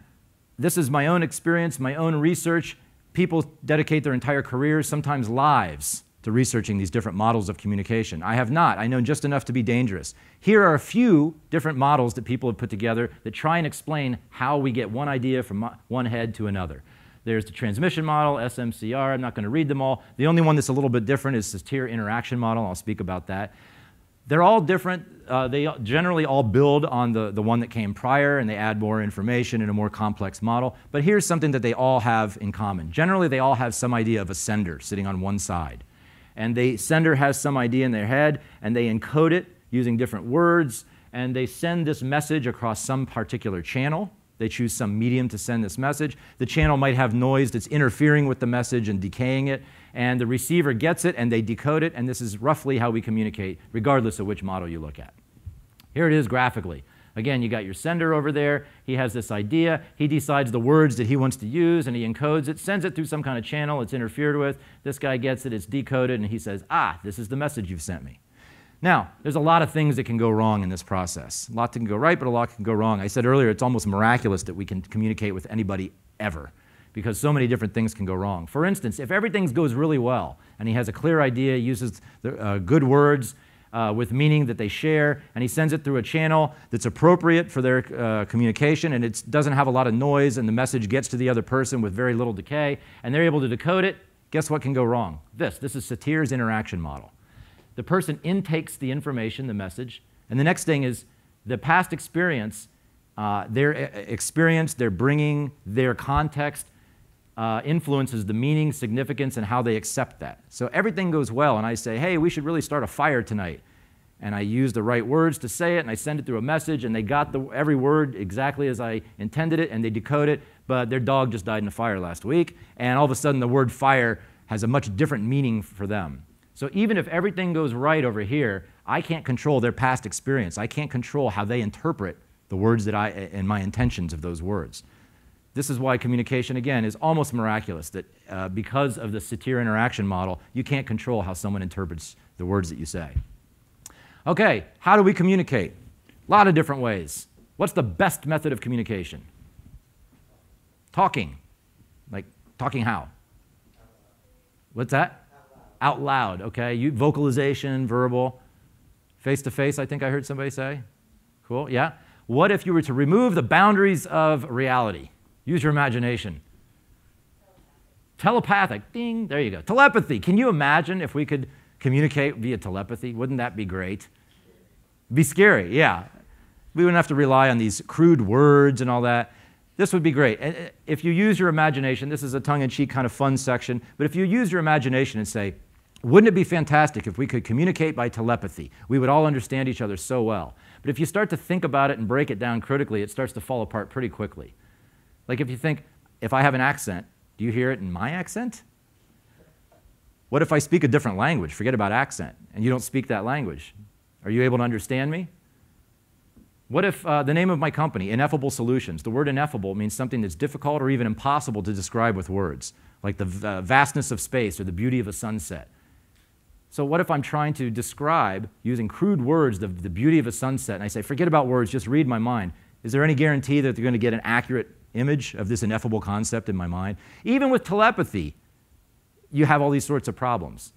this is my own experience, my own research. People dedicate their entire careers, sometimes lives, to researching these different models of communication. I have not. I know just enough to be dangerous. Here are a few different models that people have put together that try and explain how we get one idea from one head to another. There's the transmission model, SMCR. I'm not going to read them all. The only one that's a little bit different is the Satir interaction model. I'll speak about that. They're all different. Uh, they generally all build on the, the one that came prior and they add more information in a more complex model. But here's something that they all have in common. Generally, they all have some idea of a sender sitting on one side. And the sender has some idea in their head and they encode it using different words and they send this message across some particular channel. They choose some medium to send this message. The channel might have noise that's interfering with the message and decaying it, and the receiver gets it and they decode it, and this is roughly how we communicate, regardless of which model you look at. Here it is graphically. Again, you got your sender over there. He has this idea. He decides the words that he wants to use and he encodes it, sends it through some kind of channel. It's interfered with. This guy gets it, it's decoded, and he says, Ah, this is the message you've sent me. Now, there's a lot of things that can go wrong in this process. A lot can go right, but a lot can go wrong. I said earlier, it's almost miraculous that we can communicate with anybody ever because so many different things can go wrong. For instance, if everything goes really well and he has a clear idea, uses the, uh, good words uh, with meaning that they share, and he sends it through a channel that's appropriate for their uh, communication and it doesn't have a lot of noise and the message gets to the other person with very little decay, and they're able to decode it, guess what can go wrong? This. This is Satir's interaction model. The person intakes the information, the message, and the next thing is the past experience, uh, their uh, experience, their bringing, their context, uh, influences the meaning, significance, and how they accept that. So everything goes well, and I say, hey, we should really start a fire tonight. And I use the right words to say it, and I send it through a message, and they got the, every word exactly as I intended it, and they decode it, but their dog just died in a fire last week, and all of a sudden the word fire has a much different meaning for them. So even if everything goes right over here, I can't control their past experience. I can't control how they interpret the words that I and my intentions of those words. This is why communication, again, is almost miraculous that uh, because of the satir interaction model, you can't control how someone interprets the words that you say. Okay, how do we communicate? A lot of different ways. What's the best method of communication? Talking. Like, talking how? What's that? Out loud, okay? You, vocalization, verbal. Face to face, I think I heard somebody say. Cool, yeah? What if you were to remove the boundaries of reality? Use your imagination. Telepathic, ding, there you go. Telepathy. Can you imagine if we could communicate via telepathy? Wouldn't that be great? Be scary, yeah. We wouldn't have to rely on these crude words and all that. This would be great. Uh, if you use your imagination, this is a tongue in cheek kind of fun section, but if you use your imagination and say, wouldn't it be fantastic if we could communicate by telepathy? We would all understand each other so well. But if you start to think about it and break it down critically, it starts to fall apart pretty quickly. Like if you think, if I have an accent, do you hear it in my accent? What if I speak a different language? Forget about accent, and you don't speak that language. Are you able to understand me? What if uh, the name of my company, Ineffable Solutions, the word ineffable means something that's difficult or even impossible to describe with words, like the uh, vastness of space or the beauty of a sunset? So, what if I'm trying to describe, using crude words, the, the beauty of a sunset, and I say, forget about words, just read my mind? Is there any guarantee that they're going to get an accurate image of this ineffable concept in my mind. Even with telepathy, you have all these sorts of problems.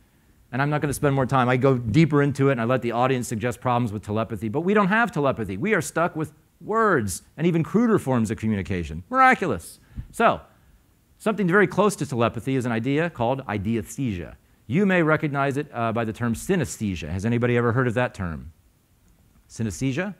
And I'm not going to spend more time. I go deeper into it and I let the audience suggest problems with telepathy. But we don't have telepathy. We are stuck with words and even cruder forms of communication. Miraculous. So, something very close to telepathy is an idea called ideesthesia. You may recognize it uh, by the term synesthesia. Has anybody ever heard of that term? Synesthesia?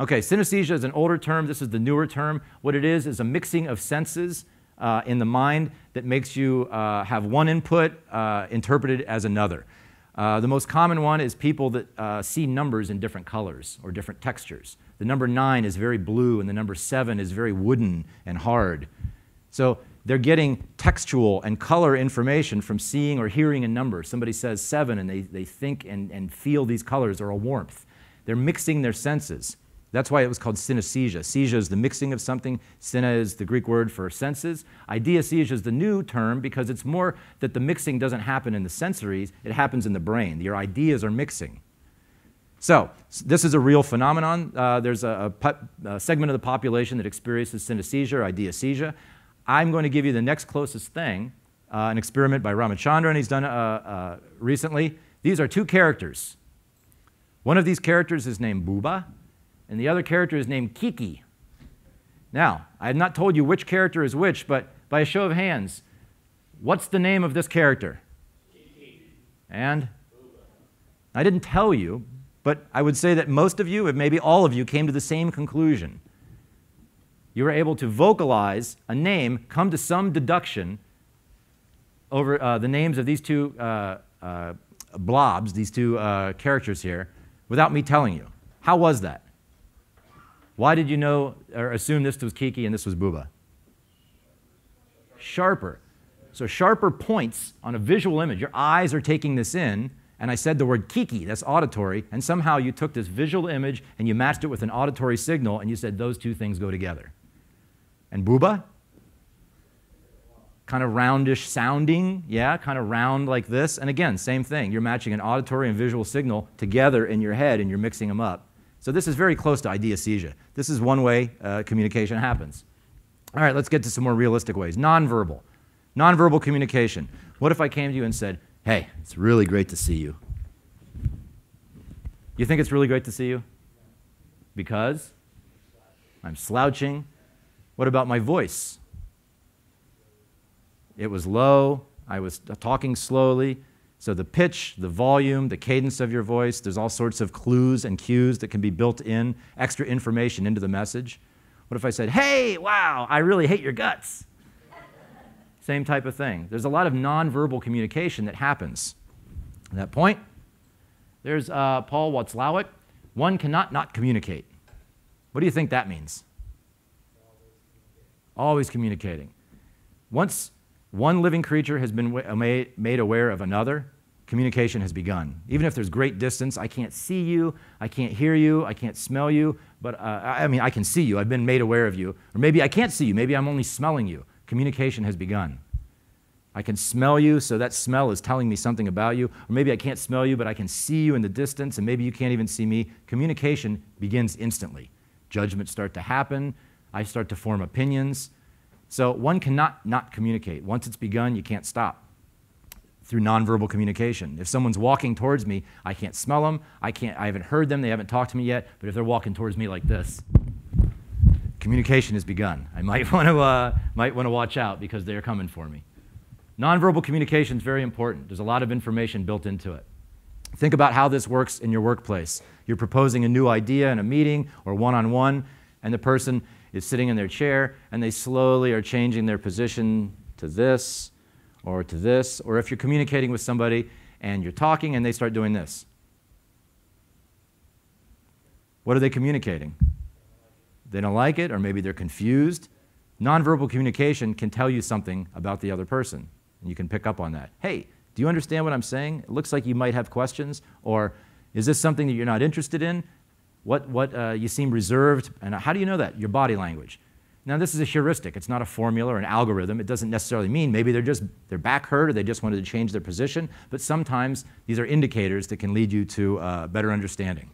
Okay, synesthesia is an older term. This is the newer term. What it is is a mixing of senses uh, in the mind that makes you uh, have one input uh, interpreted as another. Uh, the most common one is people that uh, see numbers in different colors or different textures. The number nine is very blue, and the number seven is very wooden and hard. So they're getting textual and color information from seeing or hearing a number. Somebody says seven, and they, they think and, and feel these colors or a warmth. They're mixing their senses. That's why it was called synesthesia. Sesia is the mixing of something. Syne is the Greek word for senses. Ideesthesia is the new term because it's more that the mixing doesn't happen in the sensories, it happens in the brain. Your ideas are mixing. So, this is a real phenomenon. Uh, there's a, a, a, segment of the population that experiences synesthesia or ideesthesia. I'm going to give you the next closest thing, uh, an experiment by Ramachandran he's done uh, uh recently. These are two characters. One of these characters is named Bouba, and the other character is named Kiki. Now, I have not told you which character is which, but by a show of hands, what's the name of this character? Kiki. And? I didn't tell you, but I would say that most of you, if maybe all of you, came to the same conclusion. You were able to vocalize a name, come to some deduction over uh, the names of these two uh, uh, blobs, these two uh, characters here, without me telling you. How was that? Why did you know or assume this was Kiki and this was Bouba? Sharper. So sharper points on a visual image. Your eyes are taking this in and I said the word kiki, that's auditory, and somehow you took this visual image and you matched it with an auditory signal and you said those two things go together. And Bouba? Kind of roundish sounding, yeah, kind of round like this. And again, same thing. You're matching an auditory and visual signal together in your head and you're mixing them up. So this is very close to ideesthesia. This is one way uh, communication happens. All right, let's get to some more realistic ways. Nonverbal. Nonverbal communication. What if I came to you and said, Hey, it's really great to see you. You think it's really great to see you? Because I'm slouching. What about my voice? It was low. I was talking slowly. So the pitch, the volume, the cadence of your voice, there's all sorts of clues and cues that can be built in, extra information into the message. What if I said, hey, wow, I really hate your guts? Same type of thing. There's a lot of nonverbal communication that happens. At that point, there's uh, Paul Watzlawick. One cannot not communicate. What do you think that means? Always communicating. Once one living creature has been made aware of another, communication has begun. Even if there's great distance, I can't see you, I can't hear you, I can't smell you, but uh, I mean, I can see you, I've been made aware of you. Or maybe I can't see you, maybe I'm only smelling you communication has begun. I can smell you, so that smell is telling me something about you. Or maybe I can't smell you, but I can see you in the distance, and maybe you can't even see me. Communication begins instantly. Judgments start to happen. I start to form opinions. So one cannot not communicate. Once it's begun, you can't stop through nonverbal communication. If someone's walking towards me, I can't smell them. I, can't, I haven't heard them. They haven't talked to me yet. But if they're walking towards me like this, communication has begun. I might want to uh, might want to watch out because they're coming for me. Nonverbal communication is very important. There's a lot of information built into it. Think about how this works in your workplace. You're proposing a new idea in a meeting or one on one, and the person is sitting in their chair and they slowly are changing their position to this or to this. Or if you're communicating with somebody and you're talking and they start doing this. What are they communicating? they don't like it, or maybe they're confused. Nonverbal communication can tell you something about the other person, and you can pick up on that. Hey, do you understand what I'm saying? It looks like you might have questions, or is this something that you're not interested in? What, what uh, you seem reserved, and how do you know that? Your body language. Now, this is a heuristic. It's not a formula or an algorithm. It doesn't necessarily mean maybe they're just their back hurt or they just wanted to change their position. But sometimes these are indicators that can lead you to uh, better understanding.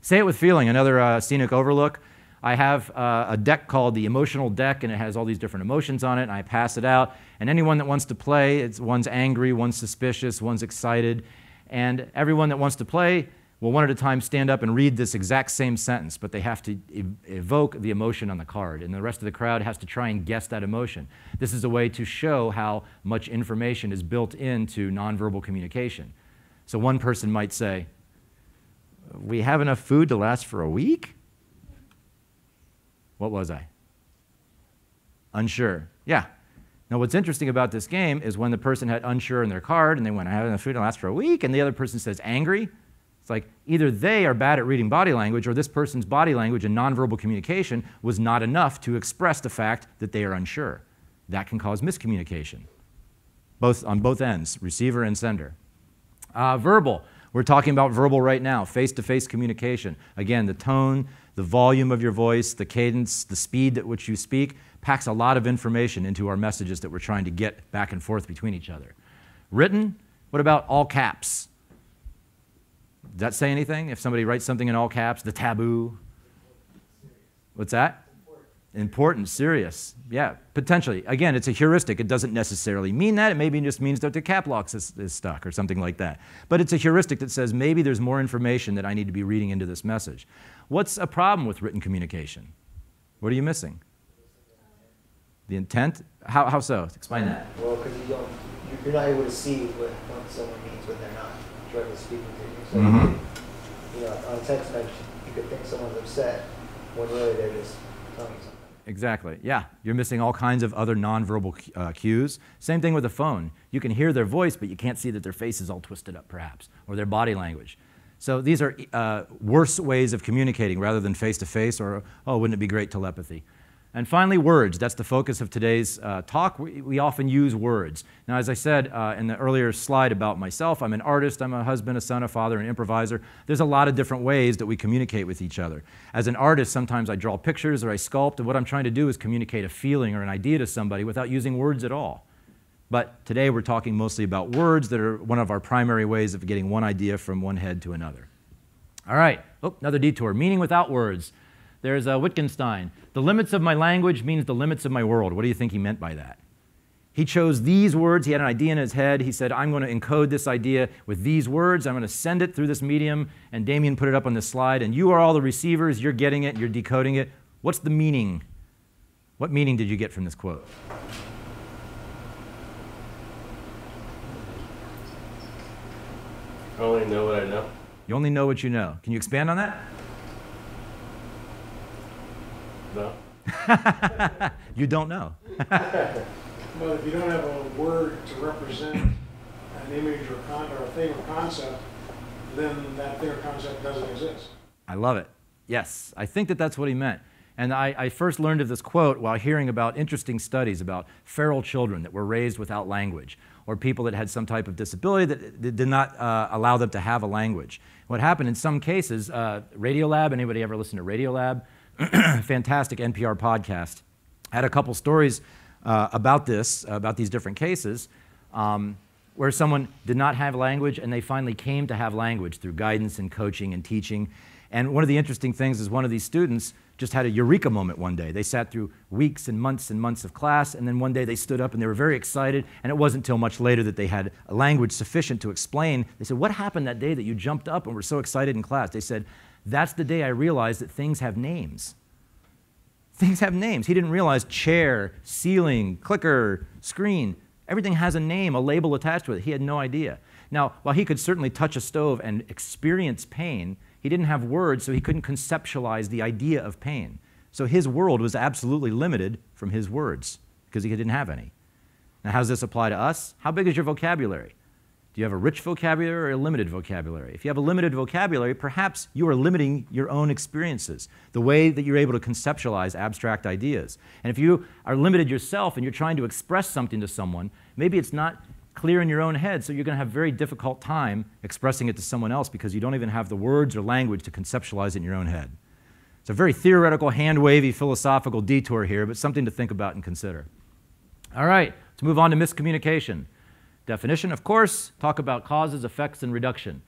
Say it with feeling. Another uh, scenic overlook. I have uh, a deck called the emotional deck, and it has all these different emotions on it, and I pass it out. And anyone that wants to play, it's, one's angry, one's suspicious, one's excited. And everyone that wants to play will one at a time stand up and read this exact same sentence, but they have to ev- evoke the emotion on the card. And the rest of the crowd has to try and guess that emotion. This is a way to show how much information is built into nonverbal communication. So one person might say, We have enough food to last for a week? What was I? Unsure. Yeah. Now, what's interesting about this game is when the person had unsure in their card and they went, I have enough food to last for a week, and the other person says angry, it's like either they are bad at reading body language or this person's body language and nonverbal communication was not enough to express the fact that they are unsure. That can cause miscommunication, both on both ends, receiver and sender. Uh, verbal. We're talking about verbal right now, face to face communication. Again, the tone, the volume of your voice, the cadence, the speed at which you speak packs a lot of information into our messages that we're trying to get back and forth between each other. Written, what about all caps? Does that say anything? If somebody writes something in all caps, the taboo. What's that? Important, serious. Yeah, potentially. Again, it's a heuristic. It doesn't necessarily mean that. It maybe just means that the cap locks is, is stuck or something like that. But it's a heuristic that says maybe there's more information that I need to be reading into this message. What's a problem with written communication? What are you missing? The intent? How, how so? Explain that. Well, because you don't, you're not able to see what, what someone means when they're not directly speaking to you. So, Mhm. you know, on text message, you could think someone's upset when really they're just telling you something. Exactly. Yeah. You're missing all kinds of other nonverbal uh, cues. Same thing with a phone. You can hear their voice, but you can't see that their face is all twisted up, perhaps, or their body language. So these are uh, worse ways of communicating rather than face to face or, oh, wouldn't it be great telepathy? And finally, words. That's the focus of today's uh, talk. We, we, often use words. Now, as I said uh, in the earlier slide about myself, I'm an artist, I'm a husband, a son, a father, an improviser. There's a lot of different ways that we communicate with each other. As an artist, sometimes I draw pictures or I sculpt, and what I'm trying to do is communicate a feeling or an idea to somebody without using words at all. But today we're talking mostly about words that are one of our primary ways of getting one idea from one head to another. All right, oh, another detour. Meaning without words. There's uh, Wittgenstein. The limits of my language means the limits of my world. What do you think he meant by that? He chose these words. He had an idea in his head. He said, I'm going to encode this idea with these words. I'm going to send it through this medium. And Damian put it up on the slide. And you are all the receivers. You're getting it. You're decoding it. What's the meaning? What meaning did you get from this quote? I only know what I know. You only know what you know. Can you expand on that? No. you don't know. But if you don't have a word to represent an image or, con- or a thing or concept, then that thing or concept doesn't exist. I love it. Yes, I think that that's what he meant. And I, I, first learned of this quote while hearing about interesting studies about feral children that were raised without language, or people that had some type of disability that, that did not uh, allow them to have a language. What happened in some cases, uh, Radiolab, anybody ever listen to Radiolab? fantastic NPR podcast. Had a couple stories uh, about this, about these different cases, um, where someone did not have language and they finally came to have language through guidance and coaching and teaching. And one of the interesting things is one of these students just had a eureka moment one day. They sat through weeks and months and months of class, and then one day they stood up and they were very excited. And it wasn't until much later that they had a language sufficient to explain. They said, What happened that day that you jumped up and were so excited in class? They said, that's the day I realized that things have names. Things have names. He didn't realize chair, ceiling, clicker, screen. Everything has a name, a label attached to it. He had no idea. Now, while he could certainly touch a stove and experience pain, he didn't have words, so he couldn't conceptualize the idea of pain. So his world was absolutely limited from his words because he didn't have any. Now, how does this apply to us? How big is your vocabulary? Do you have a rich vocabulary or a limited vocabulary? If you have a limited vocabulary, perhaps you are limiting your own experiences, the way that you're able to conceptualize abstract ideas. And if you are limited yourself and you're trying to express something to someone, maybe it's not clear in your own head, so you're going to have a very difficult time expressing it to someone else because you don't even have the words or language to conceptualize it in your own head. It's a very theoretical, hand wavy, philosophical detour here, but something to think about and consider. All right, let's move on to miscommunication. Definition, of course, talk about causes, effects, and reduction.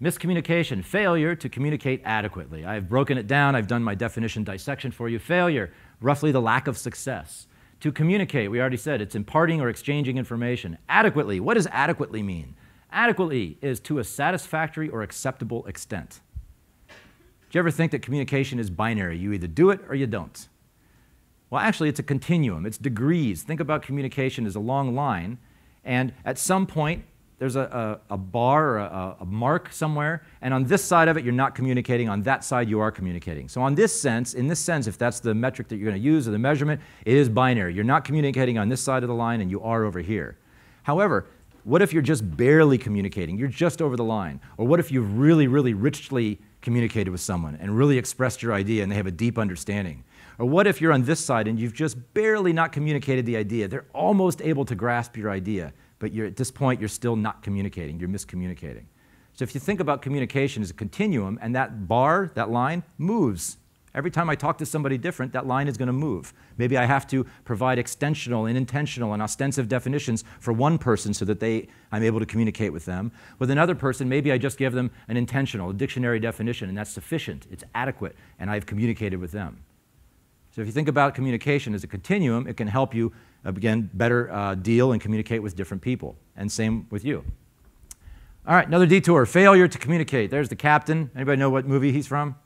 Miscommunication, failure to communicate adequately. I've broken it down, I've done my definition dissection for you. Failure, roughly the lack of success. To communicate, we already said it's imparting or exchanging information. Adequately, what does adequately mean? Adequately is to a satisfactory or acceptable extent. Do you ever think that communication is binary? You either do it or you don't. Well, actually, it's a continuum, it's degrees. Think about communication as a long line and at some point, there's a, a, a bar or a, a, mark somewhere, and on this side of it, you're not communicating. On that side, you are communicating. So, on this sense, in this sense, if that's the metric that you're going to use or the measurement, it is binary. You're not communicating on this side of the line, and you are over here. However, what if you're just barely communicating? You're just over the line. Or what if you've really, really richly communicated with someone and really expressed your idea and they have a deep understanding? Or what if you're on this side and you've just barely not communicated the idea? They're almost able to grasp your idea, but you're at this point, you're still not communicating, you're miscommunicating. So if you think about communication as a continuum, and that bar, that line, moves. Every time I talk to somebody different, that line is going to move. Maybe I have to provide extensional and intensional and ostensive definitions for one person so that they, I'm able to communicate with them. With another person, maybe I just give them an intensional, a dictionary definition, and that's sufficient, it's adequate, and I've communicated with them. So if you think about communication as a continuum, it can help you, again, better uh, deal and communicate with different people. And same with you. All right, another detour. Failure to communicate. There's the captain. Anybody know what movie he's from?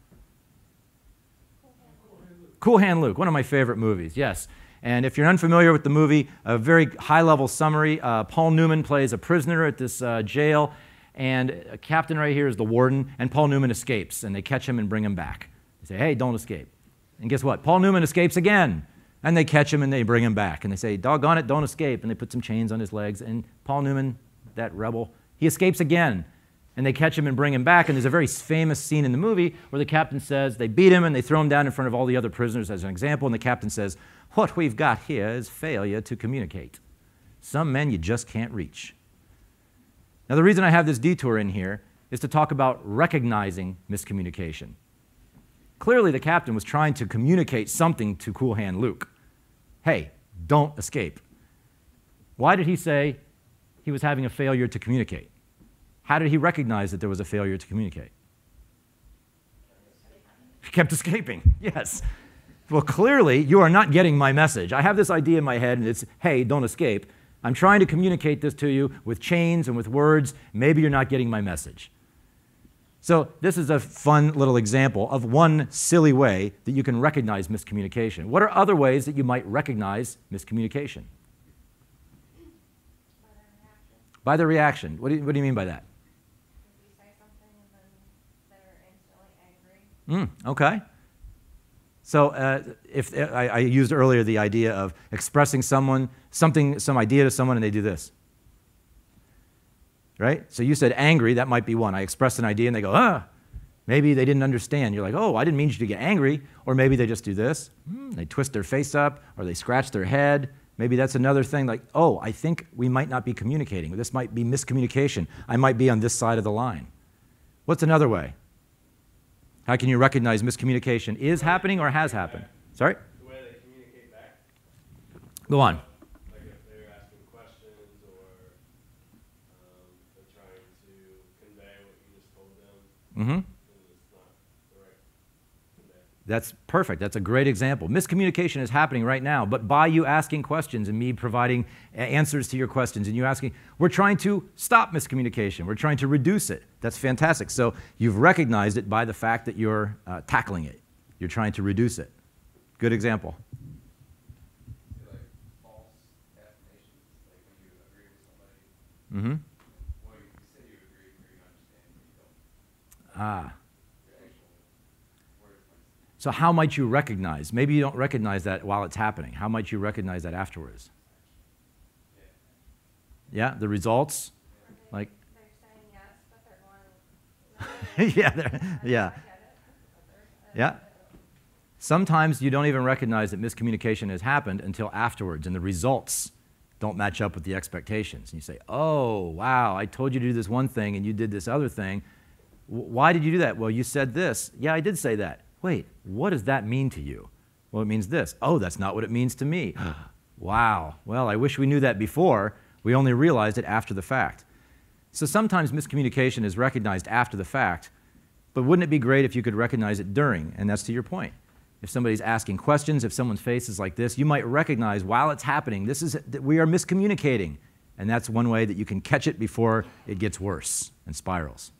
Cool Hand Luke, one of my favorite movies, yes. And if you're unfamiliar with the movie, a very high level summary uh, Paul Newman plays a prisoner at this uh, jail, and a captain right here is the warden, and Paul Newman escapes, and they catch him and bring him back. They say, hey, don't escape. And guess what? Paul Newman escapes again. And they catch him and they bring him back. And they say, doggone it, don't escape. And they put some chains on his legs. And Paul Newman, that rebel, he escapes again. and they catch him and bring him back. And there's a very famous scene in the movie where the captain says they beat him and they throw him down in front of all the other prisoners as an example. And the captain says, What we've got here is failure to communicate. Some men you just can't reach. Now, the reason I have this detour in here is to talk about recognizing miscommunication. Clearly, the captain was trying to communicate something to Cool Hand Luke. Hey, don't escape. Why did he say he was having a failure to communicate? How did he recognize that there was a failure to communicate? He kept escaping, yes. Well, clearly, you are not getting my message. I have this idea in my head, and it's, hey, don't escape. I'm trying to communicate this to you with chains and with words. Maybe you're not getting my message. So, this is a fun little example of one silly way that you can recognize miscommunication. What are other ways that you might recognize miscommunication? By the reaction. What do you, what do you mean by that? If you say something and then they're instantly angry. Mm, okay. So uh, if I, I used earlier the idea of expressing someone something, some idea to someone, and they do this. Right? So you said angry. That might be one. I expressed an idea, and they go, ah. Maybe they didn't understand. You're like, oh, I didn't mean you to get angry. Or maybe they just do this. Hmm, they twist their face up, or they scratch their head. Maybe that's another thing. Like, oh, I think we might not be communicating. This might be miscommunication. I might be on this side of the line. What's another way? How can you recognize miscommunication is happening or has happened? Sorry? The way they communicate back, Go on. like if they're asking questions or um, they're trying to convey what you just told them, hmm then it's not the right convey. That's perfect. That's a great example. Miscommunication is happening right now, but by you asking questions and me providing answers to your questions and you asking, we're trying to stop miscommunication. We're trying to reduce it. That's fantastic. So you've recognized it by the fact that you're uh, tackling it. You're trying to reduce it. Good example. like false affirmations, like when you agree with somebody, hmm well, you say you agree, or you understand, but you don't. Ah. So how might you recognize? Maybe you don't recognize that while it's happening. How might you recognize that afterwards? Yeah, the results? Like, yeah, yeah. Yeah. Sometimes you don't even recognize that miscommunication has happened until afterwards, and the results don't match up with the expectations. And you say, Oh, wow, I told you to do this one thing and you did this other thing. Why did you do that? Well, you said this. Yeah, I did say that. Wait, what does that mean to you? Well, it means this. Oh, that's not what it means to me. wow. Well, I wish we knew that before. We only realized it after the fact. So sometimes miscommunication is recognized after the fact, but wouldn't it be great if you could recognize it during? And that's to your point. If somebody's asking questions, if someone's face is like this, you might recognize while it's happening, this is we are miscommunicating. And that's one way that you can catch it before it gets worse and spirals.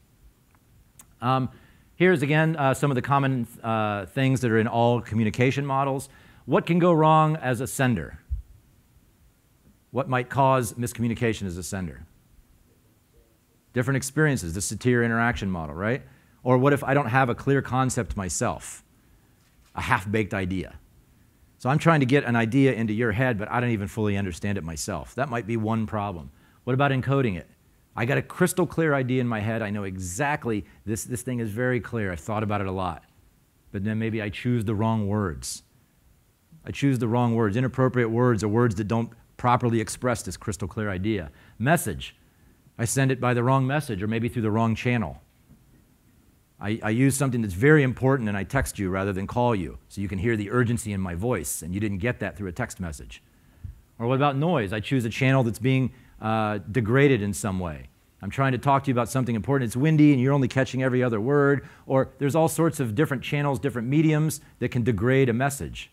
Um, here's again uh, some of the common uh, things that are in all communication models. What can go wrong as a sender? What might cause miscommunication as a sender? Different experiences, the satir interaction model, right? Or what if I don't have a clear concept myself, a half baked idea? So I'm trying to get an idea into your head, but I don't even fully understand it myself. That might be one problem. What about encoding it? I got a crystal clear idea in my head. I know exactly this, this thing is very clear. I've thought about it a lot. But then maybe I choose the wrong words. I choose the wrong words, inappropriate words, or words that don't properly express this crystal clear idea. Message. I send it by the wrong message or maybe through the wrong channel. I, I use something that's very important and I text you rather than call you so you can hear the urgency in my voice and you didn't get that through a text message. Or what about noise? I choose a channel that's being uh, degraded in some way. I'm trying to talk to you about something important. It's windy and you're only catching every other word. Or there's all sorts of different channels, different mediums that can degrade a message.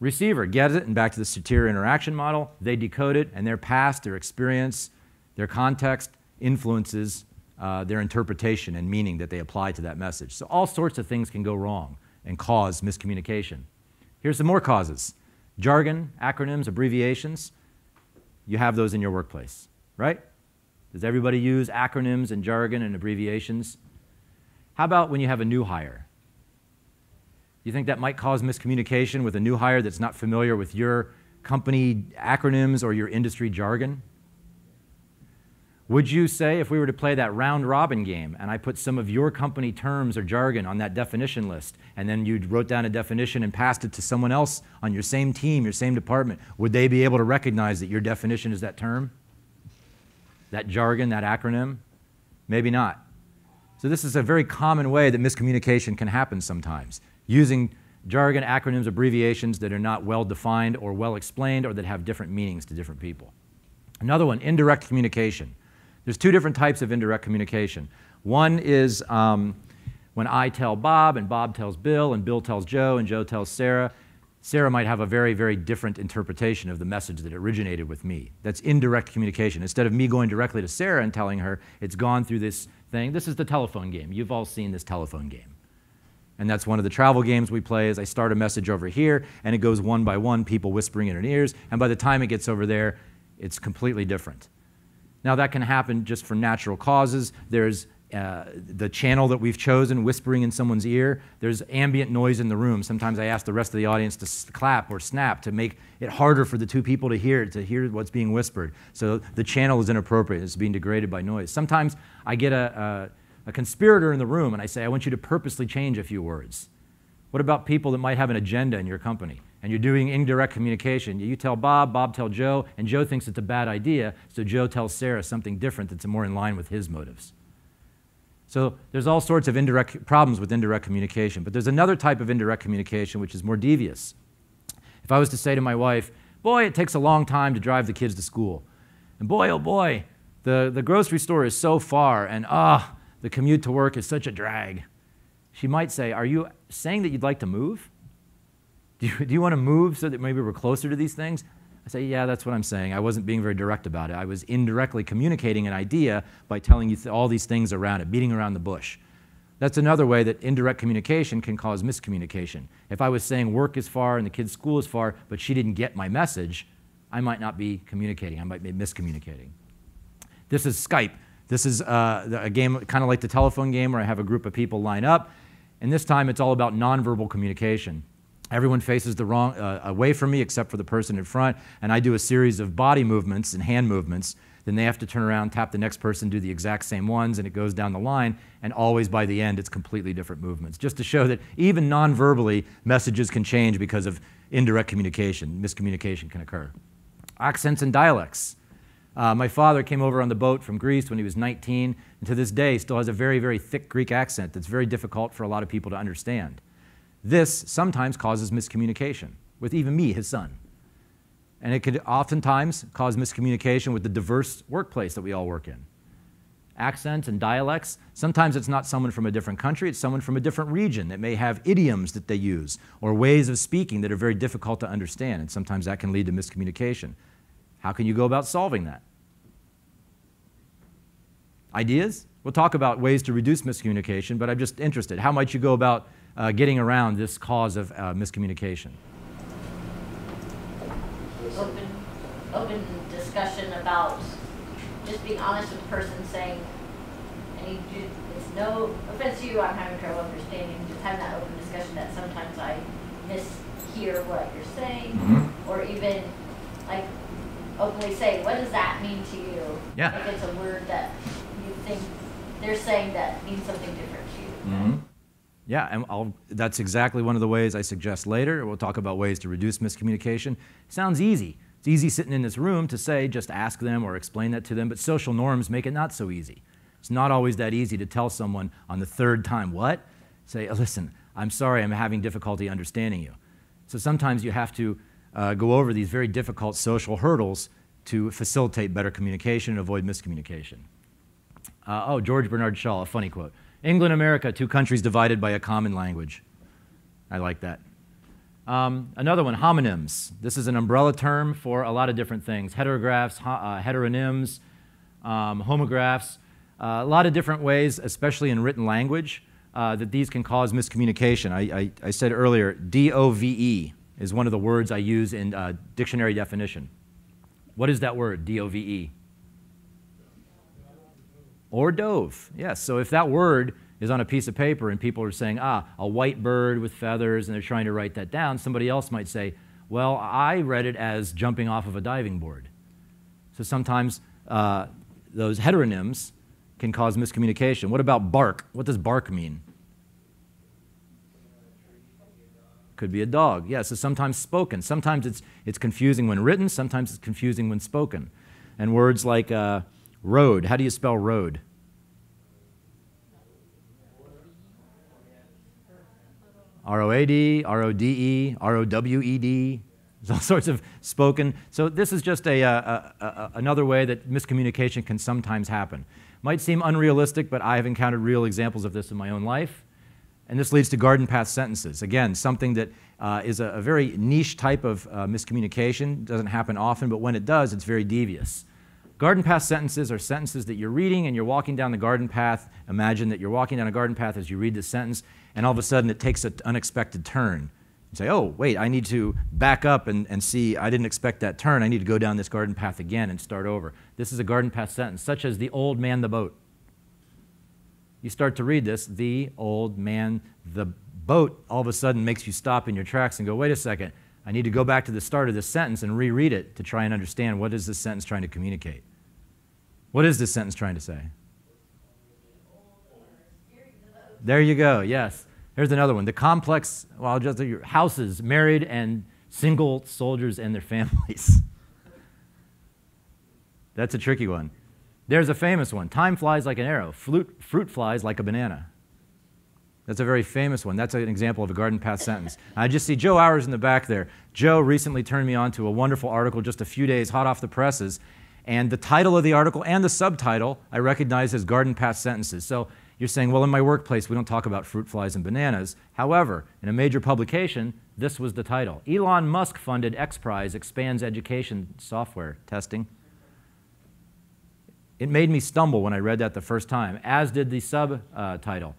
Receiver gets it, and back to the satir interaction model, they decode it, and their past, their experience, their context influences uh, their interpretation and meaning that they apply to that message. So all sorts of things can go wrong and cause miscommunication. Here's some more causes jargon, acronyms, abbreviations. You have those in your workplace, right? Does everybody use acronyms and jargon and abbreviations? How about when you have a new hire? You think that might cause miscommunication with a new hire that's not familiar with your company acronyms or your industry jargon? Would you say, if we were to play that round robin game and I put some of your company terms or jargon on that definition list, and then you wrote down a definition and passed it to someone else on your same team, your same department, would they be able to recognize that your definition is that term? That jargon, that acronym? Maybe not. So, this is a very common way that miscommunication can happen sometimes, using jargon, acronyms, abbreviations that are not well defined or well explained or that have different meanings to different people. Another one, indirect communication. There's two different types of indirect communication. One is um, when I tell Bob, and Bob tells Bill, and Bill tells Joe, and Joe tells Sarah. Sarah might have a very, very different interpretation of the message that originated with me. That's indirect communication. Instead of me going directly to Sarah and telling her it's gone through this thing, this is the telephone game. You've all seen this telephone game. And that's one of the travel games we play is I start a message over here and it goes one by one, people whispering in her ears, and by the time it gets over there, it's completely different. Now, that can happen just for natural causes. There's uh, the channel that we've chosen, whispering in someone's ear. There's ambient noise in the room. Sometimes I ask the rest of the audience to clap or snap to make it harder for the two people to hear to hear what's being whispered. So the channel is inappropriate. It's being degraded by noise. Sometimes I get a, a, a conspirator in the room and I say, I want you to purposely change a few words. What about people that might have an agenda in your company? And you're doing indirect communication. You tell Bob, Bob tell Joe, and Joe thinks it's a bad idea, so Joe tells Sarah something different that's more in line with his motives. So there's all sorts of indirect problems with indirect communication, but there's another type of indirect communication which is more devious. If I was to say to my wife, boy, it takes a long time to drive the kids to school, and boy, oh boy, the, the grocery store is so far, and ah, the commute to work is such a drag. She might say, Are you saying that you'd like to move? Do you, do you want to move so that maybe we're closer to these things? I say, Yeah, that's what I'm saying. I wasn't being very direct about it. I was indirectly communicating an idea by telling you all these things around it, beating around the bush. That's another way that indirect communication can cause miscommunication. If I was saying work is far and the kid's school is far, but she didn't get my message, I might not be communicating. I might be miscommunicating. This is Skype. This is uh, a game kind of like the telephone game where I have a group of people line up, and this time it's all about nonverbal communication. Everyone faces the wrong uh, away from me except for the person in front, and I do a series of body movements and hand movements. Then they have to turn around, tap the next person, do the exact same ones, and it goes down the line. And always by the end, it's completely different movements, just to show that even non-verbally, messages can change because of indirect communication. Miscommunication can occur. Accents and dialects. Uh, my father came over on the boat from Greece when he was 19, and to this day still has a very, very thick Greek accent that's very difficult for a lot of people to understand. This sometimes causes miscommunication with even me, his son. And it could oftentimes cause miscommunication with the diverse workplace that we all work in. Accents and dialects, sometimes it's not someone from a different country, it's someone from a different region that may have idioms that they use or ways of speaking that are very difficult to understand, and sometimes that can lead to miscommunication. How can you go about solving that? Ideas? We'll talk about ways to reduce miscommunication, but I'm just interested. How might you go about uh, getting around this cause of uh, miscommunication? Open, open discussion about just being honest with the person saying, and you do, it's no offense to you, I'm having trouble understanding, just having that open discussion that sometimes I mishear what you're saying, Mm-hmm. or even like openly say, what does that mean to you? Yeah. If it's a word that you think they're saying that means something different to you. Mm-hmm. Yeah, and I'll, that's exactly one of the ways I suggest later. We'll talk about ways to reduce miscommunication. Sounds easy. It's easy sitting in this room to say, just ask them or explain that to them, but social norms make it not so easy. It's not always that easy to tell someone on the third time, what? Say, listen, I'm sorry, I'm having difficulty understanding you. So sometimes you have to uh, go over these very difficult social hurdles to facilitate better communication and avoid miscommunication. Uh, oh, George Bernard Shaw, a funny quote. England, America, two countries divided by a common language. I like that. Um, another one, homonyms. This is an umbrella term for a lot of different things heterographs, ho- uh, heteronyms, um, homographs, uh, a lot of different ways, especially in written language, uh, that these can cause miscommunication. I, I, I said earlier, D O V E is one of the words I use in uh, dictionary definition. What is that word, D O V E? Or dove, yes. So if that word is on a piece of paper and people are saying, ah, a white bird with feathers, and they're trying to write that down, somebody else might say, well, I read it as jumping off of a diving board. So sometimes uh, those heteronyms can cause miscommunication. What about bark? What does bark mean? Could be a dog. Yes, it's sometimes spoken. Sometimes it's, it's confusing when written, sometimes it's confusing when spoken. And words like uh, road, how do you spell road? R O A D, R O D E, R O W E D. There's all sorts of spoken. So this is just a, uh, a, a, another way that miscommunication can sometimes happen. Might seem unrealistic, but I have encountered real examples of this in my own life. And this leads to garden path sentences. Again, something that uh, is a, a, very niche type of uh, miscommunication. Doesn't happen often, but when it does, it's very devious. Garden path sentences are sentences that you're reading and you're walking down the garden path. Imagine that you're walking down a garden path as you read the sentence, and all of a sudden it takes an unexpected turn. You say, oh, wait, I need to back up and, and see, I didn't expect that turn. I need to go down this garden path again and start over. This is a garden path sentence, such as the old man the boat you start to read this, the old man, the boat, all of a sudden makes you stop in your tracks and go, wait a second, I need to go back to the start of this sentence and reread it to try and understand what is this sentence trying to communicate. What is this sentence trying to say? There you go, yes. Here's another one. The complex, well, just your houses, married and single soldiers and their families. That's a tricky one. There's a famous one time flies like an arrow, fruit, fruit flies like a banana. That's a very famous one. That's an example of a garden path sentence. I just see Joe Hours in the back there. Joe recently turned me on to a wonderful article just a few days hot off the presses. And the title of the article and the subtitle I recognize as garden path sentences. So you're saying, well, in my workplace, we don't talk about fruit flies and bananas. However, in a major publication, this was the title Elon Musk funded X Prize expands education software testing. It made me stumble when I read that the first time, as did the subtitle.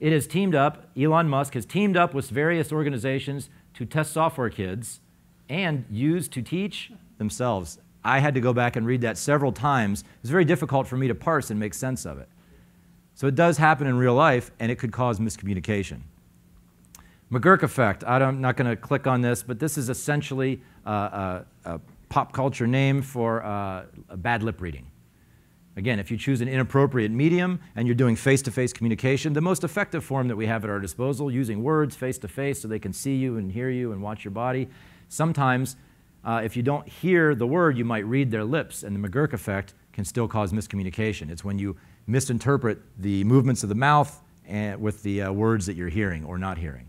it has teamed up, Elon Musk has teamed up with various organizations to test software kids and use to teach themselves. I had to go back and read that several times. It's very difficult for me to parse and make sense of it. So it does happen in real life, and it could cause miscommunication. McGurk effect. I'm not going to click on this, but this is essentially a, a pop culture name for uh, bad lip reading. Again, if you choose an inappropriate medium and you're doing face to face communication, the most effective form that we have at our disposal, using words face to face so they can see you and hear you and watch your body. Sometimes, uh, if you don't hear the word, you might read their lips, and the McGurk effect can still cause miscommunication. It's when you misinterpret the movements of the mouth and, with the uh, words that you're hearing or not hearing.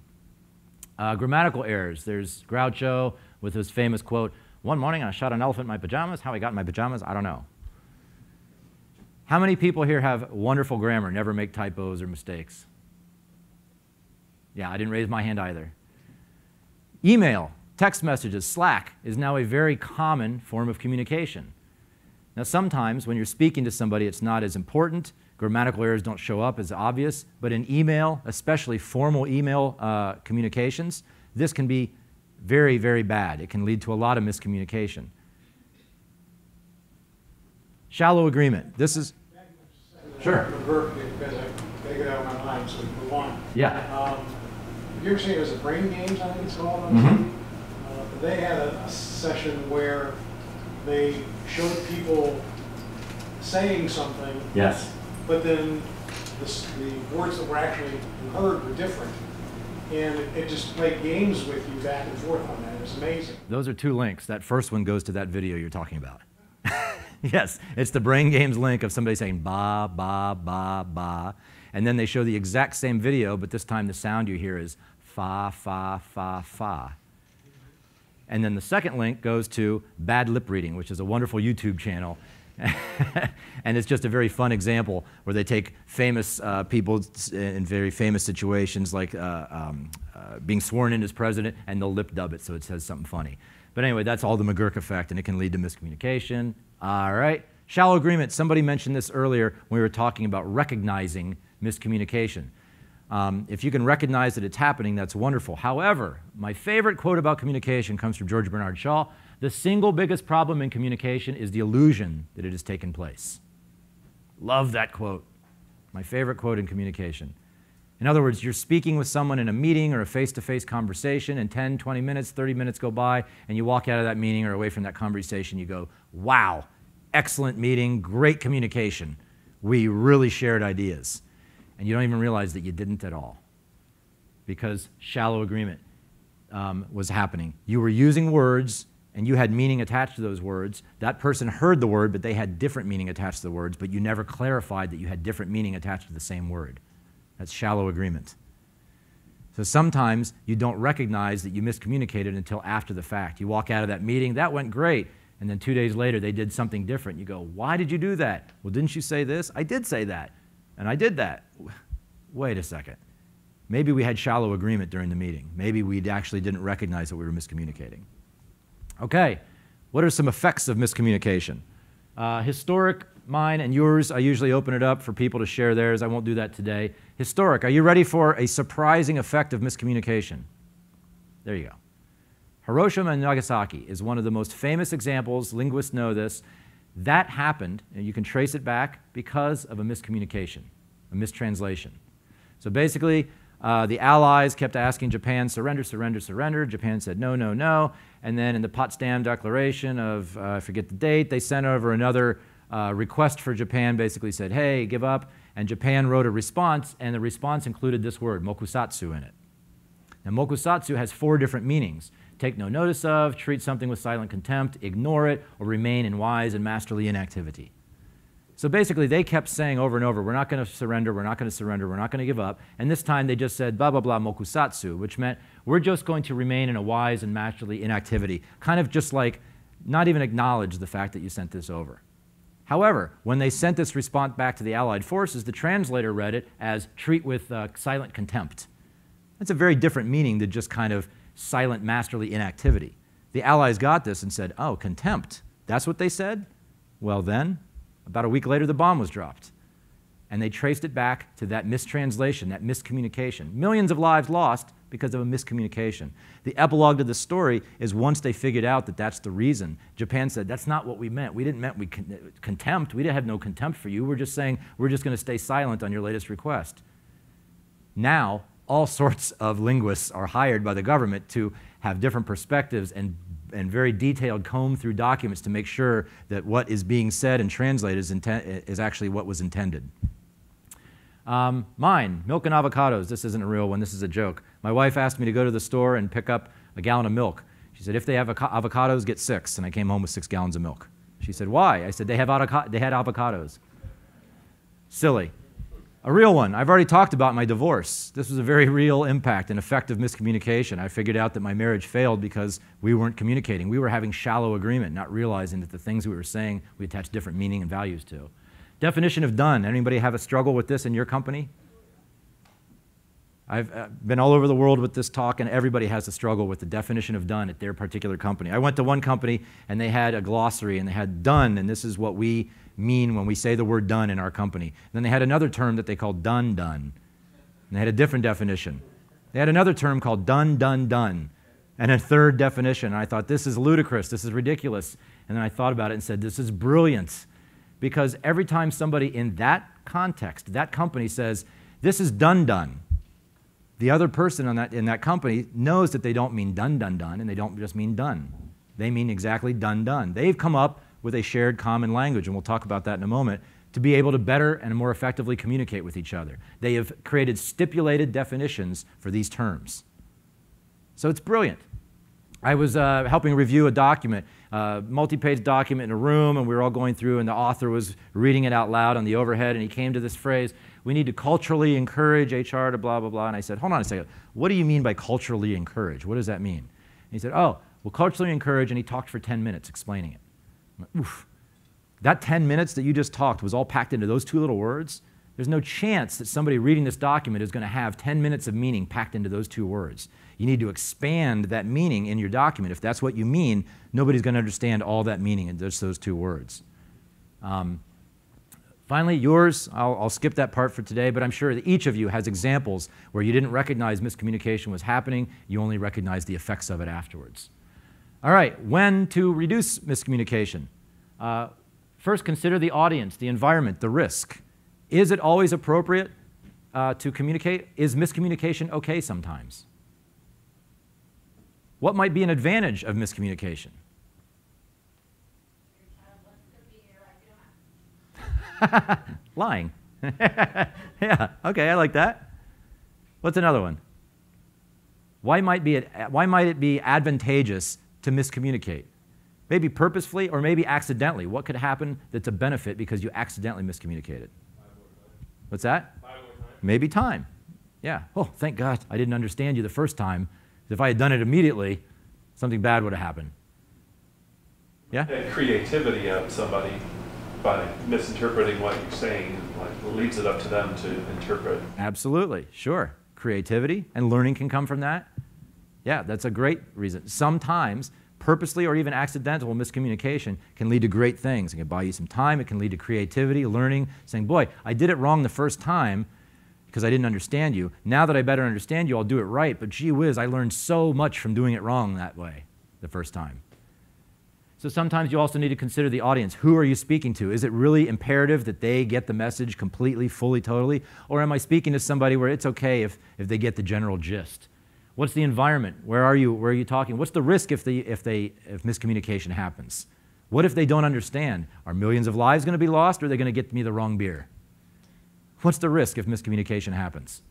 Uh, grammatical errors. There's Groucho with his famous quote One morning I shot an elephant in my pajamas. How I got in my pajamas, I don't know. How many people here have wonderful grammar, never make typos or mistakes? Yeah, I didn't raise my hand either. Email, text messages, Slack is now a very common form of communication. Now, sometimes when you're speaking to somebody, it's not as important. Grammatical errors don't show up as obvious, but in email, especially formal email uh, communications, this can be very, very bad. It can lead to a lot of miscommunication. Shallow agreement. This is. Sure. Burke, because I gotta get out of my mind, so we move on. Yeah. Um, you ever seen, it was a Brain Games, I think it's called on Mhm. TV? They had a, a session where they showed people saying something, Yes. but then the, the words that were actually heard were different. And it, it just played games with you back and forth on that. It was amazing. Those are two links. That first one goes to that video you're talking about. yes, it's the Brain Games link of somebody saying ba, ba, ba, ba. And then they show the exact same video, but this time the sound you hear is fa, fa, fa, fa. And then the second link goes to Bad Lip Reading, which is a wonderful YouTube channel. and it's just a very fun example where they take famous uh, people in very famous situations, like uh, um, uh, being sworn in as president, and they'll lip dub it so it says something funny. But anyway, that's all the McGurk effect, and it can lead to miscommunication. All right. Shallow agreement. Somebody mentioned this earlier when we were talking about recognizing miscommunication. Um, if you can recognize that it's happening, that's wonderful. However, my favorite quote about communication comes from George Bernard Shaw. The single biggest problem in communication is the illusion that it has taken place. Love that quote. My favorite quote in communication. In other words, you're speaking with someone in a meeting or a face to face conversation, and 10, 20 minutes, 30 minutes go by, and you walk out of that meeting or away from that conversation, you go, wow, excellent meeting, great communication. We really shared ideas. And you don't even realize that you didn't at all because shallow agreement um, was happening. You were using words and you had meaning attached to those words. That person heard the word, but they had different meaning attached to the words, but you never clarified that you had different meaning attached to the same word. That's shallow agreement. So sometimes you don't recognize that you miscommunicated until after the fact. You walk out of that meeting, that went great, and then two days later they did something different. You go, Why did you do that? Well, didn't you say this? I did say that, and I did that. Wait a second. Maybe we had shallow agreement during the meeting. Maybe we actually didn't recognize that we were miscommunicating. Okay, what are some effects of miscommunication? Uh, historic, mine and yours, I usually open it up for people to share theirs. I won't do that today. Historic, are you ready for a surprising effect of miscommunication? There you go. Hiroshima and Nagasaki is one of the most famous examples, linguists know this. That happened, and you can trace it back because of a miscommunication, a mistranslation. So basically, uh, the Allies kept asking Japan, surrender, surrender, surrender. Japan said no, no, no. And then in the Potsdam Declaration of, uh, I forget the date, they sent over another uh, request for Japan, basically said, hey, give up. And Japan wrote a response, and the response included this word, mokusatsu, in it. Now, mokusatsu has four different meanings take no notice of, treat something with silent contempt, ignore it, or remain in wise and masterly inactivity. So basically, they kept saying over and over, we're not going to surrender, we're not going to surrender, we're not going to give up. And this time they just said, blah, blah, blah, mokusatsu, which meant we're just going to remain in a wise and masterly inactivity. Kind of just like not even acknowledge the fact that you sent this over. However, when they sent this response back to the Allied forces, the translator read it as treat with uh, silent contempt. That's a very different meaning than just kind of silent, masterly inactivity. The Allies got this and said, oh, contempt. That's what they said? Well, then, about a week later, the bomb was dropped. And they traced it back to that mistranslation, that miscommunication. Millions of lives lost because of a miscommunication. The epilogue to the story is once they figured out that that's the reason, Japan said, That's not what we meant. We didn't meant we con- contempt. We didn't have no contempt for you. We're just saying we're just going to stay silent on your latest request. Now, all sorts of linguists are hired by the government to have different perspectives and and very detailed comb through documents to make sure that what is being said and translated is, inten- is actually what was intended. Um, mine, milk and avocados. This isn't a real one, this is a joke. My wife asked me to go to the store and pick up a gallon of milk. She said, if they have avocados, get six. And I came home with six gallons of milk. She said, why? I said, they, have avoc- they had avocados. Silly. A real one. I've already talked about my divorce. This was a very real impact and effective miscommunication. I figured out that my marriage failed because we weren't communicating. We were having shallow agreement, not realizing that the things we were saying we attached different meaning and values to. Definition of done. Anybody have a struggle with this in your company? I've uh, been all over the world with this talk, and everybody has a struggle with the definition of done at their particular company. I went to one company, and they had a glossary, and they had done, and this is what we mean when we say the word done in our company. And then they had another term that they called done done. And they had a different definition. They had another term called done done done. And a third definition. And I thought, this is ludicrous. This is ridiculous. And then I thought about it and said, this is brilliant. Because every time somebody in that context, that company says, this is done done, the other person on that, in that company knows that they don't mean done done done and they don't just mean done. They mean exactly done done. They've come up with a shared common language, and we'll talk about that in a moment, to be able to better and more effectively communicate with each other. They have created stipulated definitions for these terms. So it's brilliant. I was uh, helping review a document, a multi page document in a room, and we were all going through, and the author was reading it out loud on the overhead, and he came to this phrase we need to culturally encourage HR to blah, blah, blah. And I said, hold on a second. What do you mean by culturally encourage? What does that mean? And he said, oh, well, culturally encourage, and he talked for 10 minutes explaining it. Oof. That 10 minutes that you just talked was all packed into those two little words. There's no chance that somebody reading this document is going to have 10 minutes of meaning packed into those two words. You need to expand that meaning in your document. If that's what you mean, nobody's going to understand all that meaning in just those two words. Um, finally, yours, I'll, I'll, skip that part for today, but I'm sure that each of you has examples where you didn't recognize miscommunication was happening, you only recognized the effects of it afterwards. All right, when to reduce miscommunication? Uh, first, consider the audience, the environment, the risk. Is it always appropriate uh, to communicate? Is miscommunication okay sometimes? What might be an advantage of miscommunication? Lying. yeah, okay, I like that. What's another one? Why might, be it, why might it be advantageous to miscommunicate? Maybe purposefully or maybe accidentally. What could happen that's a benefit because you accidentally miscommunicated? What's that? Times. Maybe time. Yeah. Oh, thank God I didn't understand you the first time. If I had done it immediately, something bad would have happened. Yeah? And creativity of somebody by misinterpreting what you're saying, like leaves it up to them to interpret. Absolutely. Sure. Creativity and learning can come from that. Yeah, that's a great reason. Sometimes purposely or even accidental miscommunication can lead to great things. It can buy you some time, it can lead to creativity, learning, saying, Boy, I did it wrong the first time because I didn't understand you. Now that I better understand you, I'll do it right. But gee whiz, I learned so much from doing it wrong that way the first time. So sometimes you also need to consider the audience. Who are you speaking to? Is it really imperative that they get the message completely, fully, totally? Or am I speaking to somebody where it's okay if, if they get the general gist? What's the environment? Where are you? Where are you talking? What's the risk if, the, if, they, if miscommunication happens? What if they don't understand? Are millions of lives going to be lost or are they going to get me the wrong beer? What's the risk if miscommunication happens?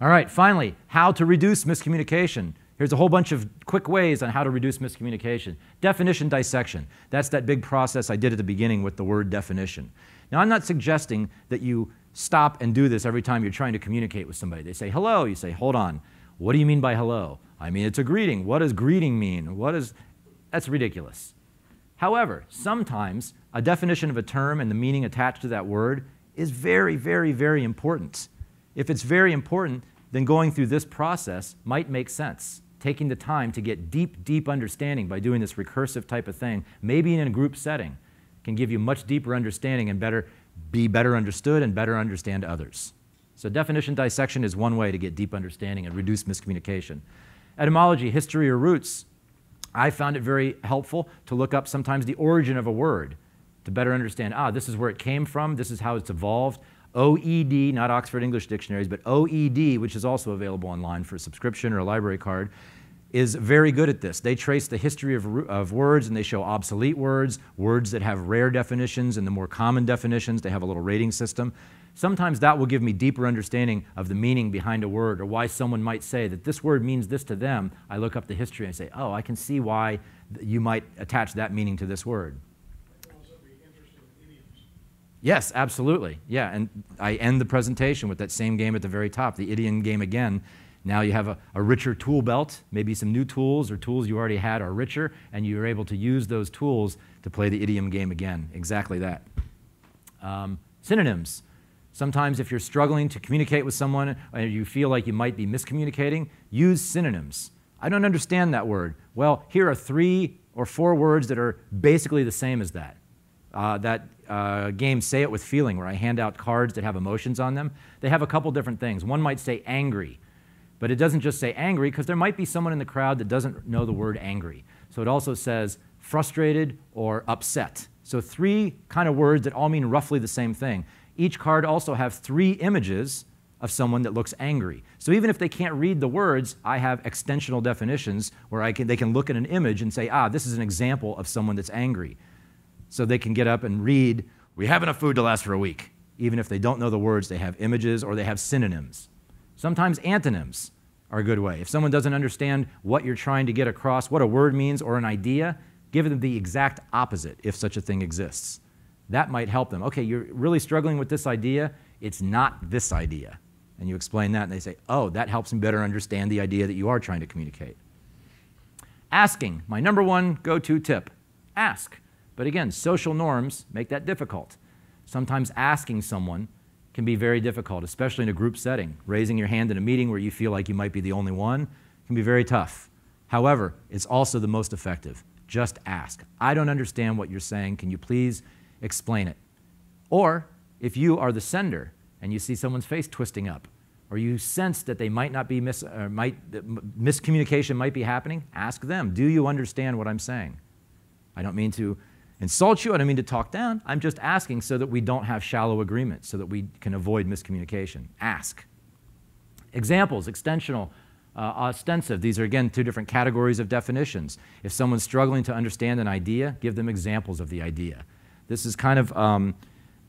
All right, finally, how to reduce miscommunication. Here's a whole bunch of quick ways on how to reduce miscommunication. Definition dissection. That's that big process I did at the beginning with the word definition. Now, I'm not suggesting that you stop and do this every time you're trying to communicate with somebody. They say hello, you say, hold on. What do you mean by hello? I mean, it's a greeting. What does greeting mean? What is. That's ridiculous. However, sometimes a definition of a term and the meaning attached to that word is very, very, very important. If it's very important, then going through this process might make sense. Taking the time to get deep, deep understanding by doing this recursive type of thing, maybe in a group setting, can give you much deeper understanding and better be better understood and better understand others. So definition dissection is one way to get deep understanding and reduce miscommunication. Etymology, history, or roots. I found it very helpful to look up sometimes the origin of a word to better understand, ah, this is where it came from, this is how it's evolved. OED, not Oxford English Dictionaries, but OED, which is also available online for a subscription or a library card, is very good at this. They trace the history of, of words and they show obsolete words, words that have rare definitions and the more common definitions. They have a little rating system. Sometimes that will give me deeper understanding of the meaning behind a word or why someone might say that this word means this to them. I look up the history and I say, oh, I can see why you might attach that meaning to this word. Yes, absolutely. Yeah, and I end the presentation with that same game at the very top, the idiom game again. Now you have a, a, richer tool belt, maybe some new tools or tools you already had are richer, and you're able to use those tools to play the idiom game again. Exactly that. Um, synonyms. Sometimes, if you're struggling to communicate with someone and you feel like you might be miscommunicating, use synonyms. I don't understand that word. Well, here are three or four words that are basically the same as that. Uh, that uh, game Say It With Feeling, where I hand out cards that have emotions on them, they have a couple different things. One might say angry, but it doesn't just say angry because there might be someone in the crowd that doesn't know the word angry. So it also says frustrated or upset. So three kind of words that all mean roughly the same thing. Each card also has three images of someone that looks angry. So even if they can't read the words, I have extensional definitions where I can, they can look at an image and say, ah, this is an example of someone that's angry. So they can get up and read, we have enough food to last for a week. Even if they don't know the words, they have images or they have synonyms. Sometimes antonyms are a good way. If someone doesn't understand what you're trying to get across, what a word means or an idea, give them the exact opposite if such a thing exists. That might help them. Okay, you're really struggling with this idea. It's not this idea. And you explain that, and they say, oh, that helps me better understand the idea that you are trying to communicate. Asking, my number one go to tip ask. But again, social norms make that difficult. Sometimes asking someone can be very difficult, especially in a group setting. Raising your hand in a meeting where you feel like you might be the only one can be very tough. However, it's also the most effective. Just ask. I don't understand what you're saying. Can you please explain it? Or if you are the sender and you see someone's face twisting up, or you sense that they might not be mis- uh, might, miscommunication might be happening, ask them, do you understand what I'm saying? I don't mean to insult you. I don't mean to talk down. I'm just asking so that we don't have shallow agreements, so that we can avoid miscommunication. Ask. Examples, extensional, uh, ostensive. These are, again, two different categories of definitions. If someone's struggling to understand an idea, give them examples of the idea. This is kind of um,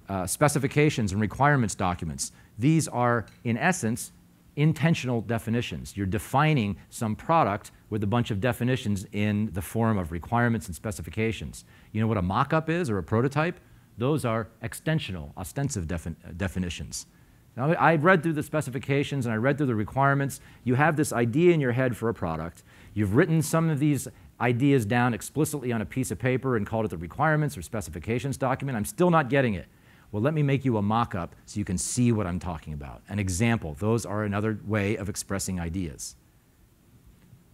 uh, specifications and requirements documents. These are, in essence, intensional definitions. You're defining some product with a bunch of definitions in the form of requirements and specifications. You know what a mock up is or a prototype? Those are extensional, ostensive defin- uh, definitions. Now, I read through the specifications and I read through the requirements. You have this idea in your head for a product. You've written some of these ideas down explicitly on a piece of paper and called it the requirements or specifications document. I'm still not getting it. Well, let me make you a mock up so you can see what I'm talking about. An example. Those are another way of expressing ideas.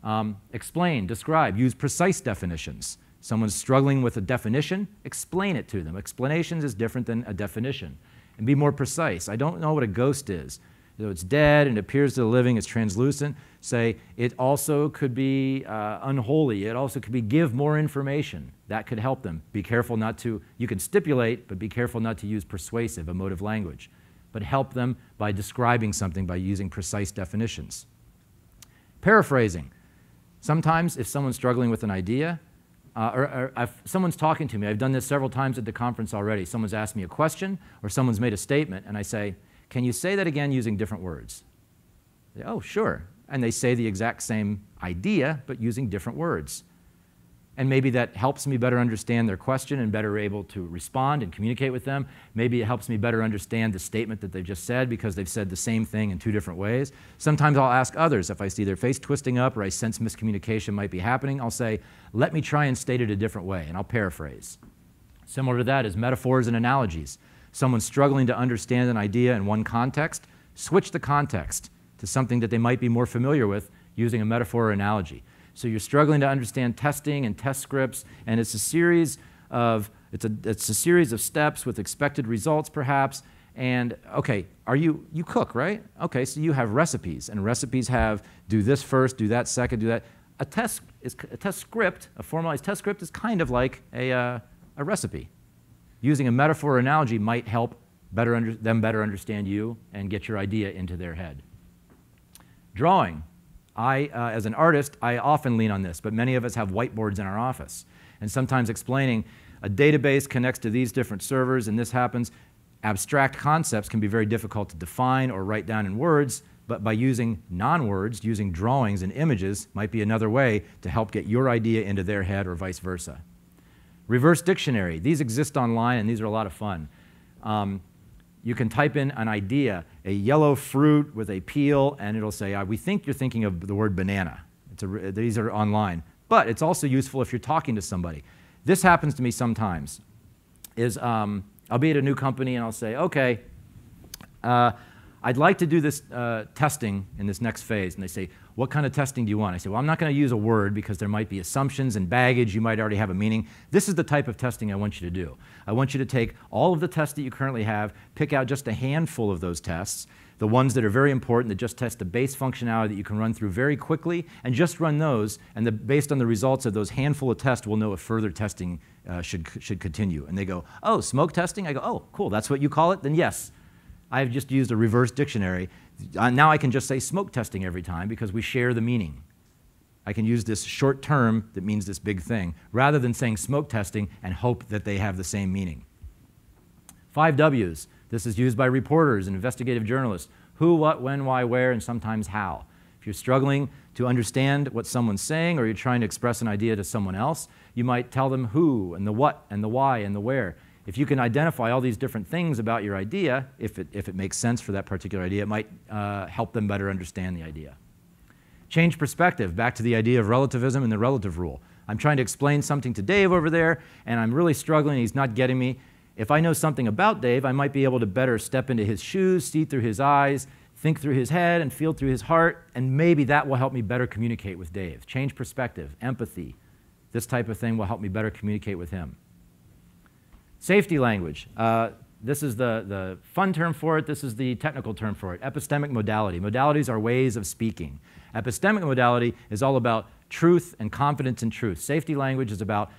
Um, explain, describe, use precise definitions. Someone's struggling with a definition, explain it to them. Explanations is different than a definition. And be more precise. I don't know what a ghost is. Though it's dead and appears to the living, it's translucent. Say, it also could be uh, unholy. It also could be give more information. That could help them. Be careful not to, you can stipulate, but be careful not to use persuasive, emotive language. But help them by describing something by using precise definitions. Paraphrasing. Sometimes, if someone's struggling with an idea, uh, or, or someone's talking to me, I've done this several times at the conference already. Someone's asked me a question or someone's made a statement, and I say, Can you say that again using different words? They, oh, sure. And they say the exact same idea, but using different words. And maybe that helps me better understand their question and better able to respond and communicate with them. Maybe it helps me better understand the statement that they've just said because they've said the same thing in two different ways. Sometimes I'll ask others if I see their face twisting up or I sense miscommunication might be happening, I'll say, let me try and state it a different way, and I'll paraphrase. Similar to that is metaphors and analogies. Someone's struggling to understand an idea in one context, switch the context to something that they might be more familiar with using a metaphor or analogy. So you're struggling to understand testing and test scripts, and it's a series of it's a, it's a series of steps with expected results, perhaps. And okay, are you you cook right? Okay, so you have recipes, and recipes have do this first, do that second, do that. A test is a test script, a formalized test script is kind of like a uh, a recipe. Using a metaphor or analogy might help better under, them better understand you and get your idea into their head. Drawing. I, uh, as an artist, I often lean on this, but many of us have whiteboards in our office. And sometimes explaining a database connects to these different servers, and this happens. Abstract concepts can be very difficult to define or write down in words, but by using non words, using drawings and images, might be another way to help get your idea into their head or vice versa. Reverse dictionary. These exist online, and these are a lot of fun. Um, you can type in an idea, a yellow fruit with a peel, and it'll say, We think you're thinking of the word banana. A, these are online. But it's also useful if you're talking to somebody. This happens to me sometimes. Is um, I'll be at a new company and I'll say, okay, uh, I'd like to do this uh, testing in this next phase. And they say, What kind of testing do you want? I say, Well, I'm not going to use a word because there might be assumptions and baggage. You might already have a meaning. This is the type of testing I want you to do. I want you to take all of the tests that you currently have, pick out just a handful of those tests, the ones that are very important that just test the base functionality that you can run through very quickly, and just run those. And the, based on the results of those handful of tests, we'll know if further testing uh, should, should continue. And they go, Oh, smoke testing? I go, Oh, cool. That's what you call it? Then yes I've just used a reverse dictionary. Uh, now I can just say smoke testing every time because we share the meaning. I can use this short term that means this big thing rather than saying smoke testing and hope that they have the same meaning. Five W's. This is used by reporters and investigative journalists who, what, when, why, where, and sometimes how. If you're struggling to understand what someone's saying or you're trying to express an idea to someone else, you might tell them who and the what and the why and the where if you can identify all these different things about your idea, if it, if it makes sense for that particular idea, it might uh, help them better understand the idea. Change perspective, back to the idea of relativism and the relative rule. I'm trying to explain something to Dave over there, and I'm really struggling, he's not getting me. If I know something about Dave, I might be able to better step into his shoes, see through his eyes, think through his head, and feel through his heart, and maybe that will help me better communicate with Dave. Change perspective, empathy, this type of thing will help me better communicate with him. Safety language. Uh, this is the, the fun term for it. This is the technical term for it. Epistemic modality. Modalities are ways of speaking. Epistemic modality is all about truth and confidence in truth. Safety language is about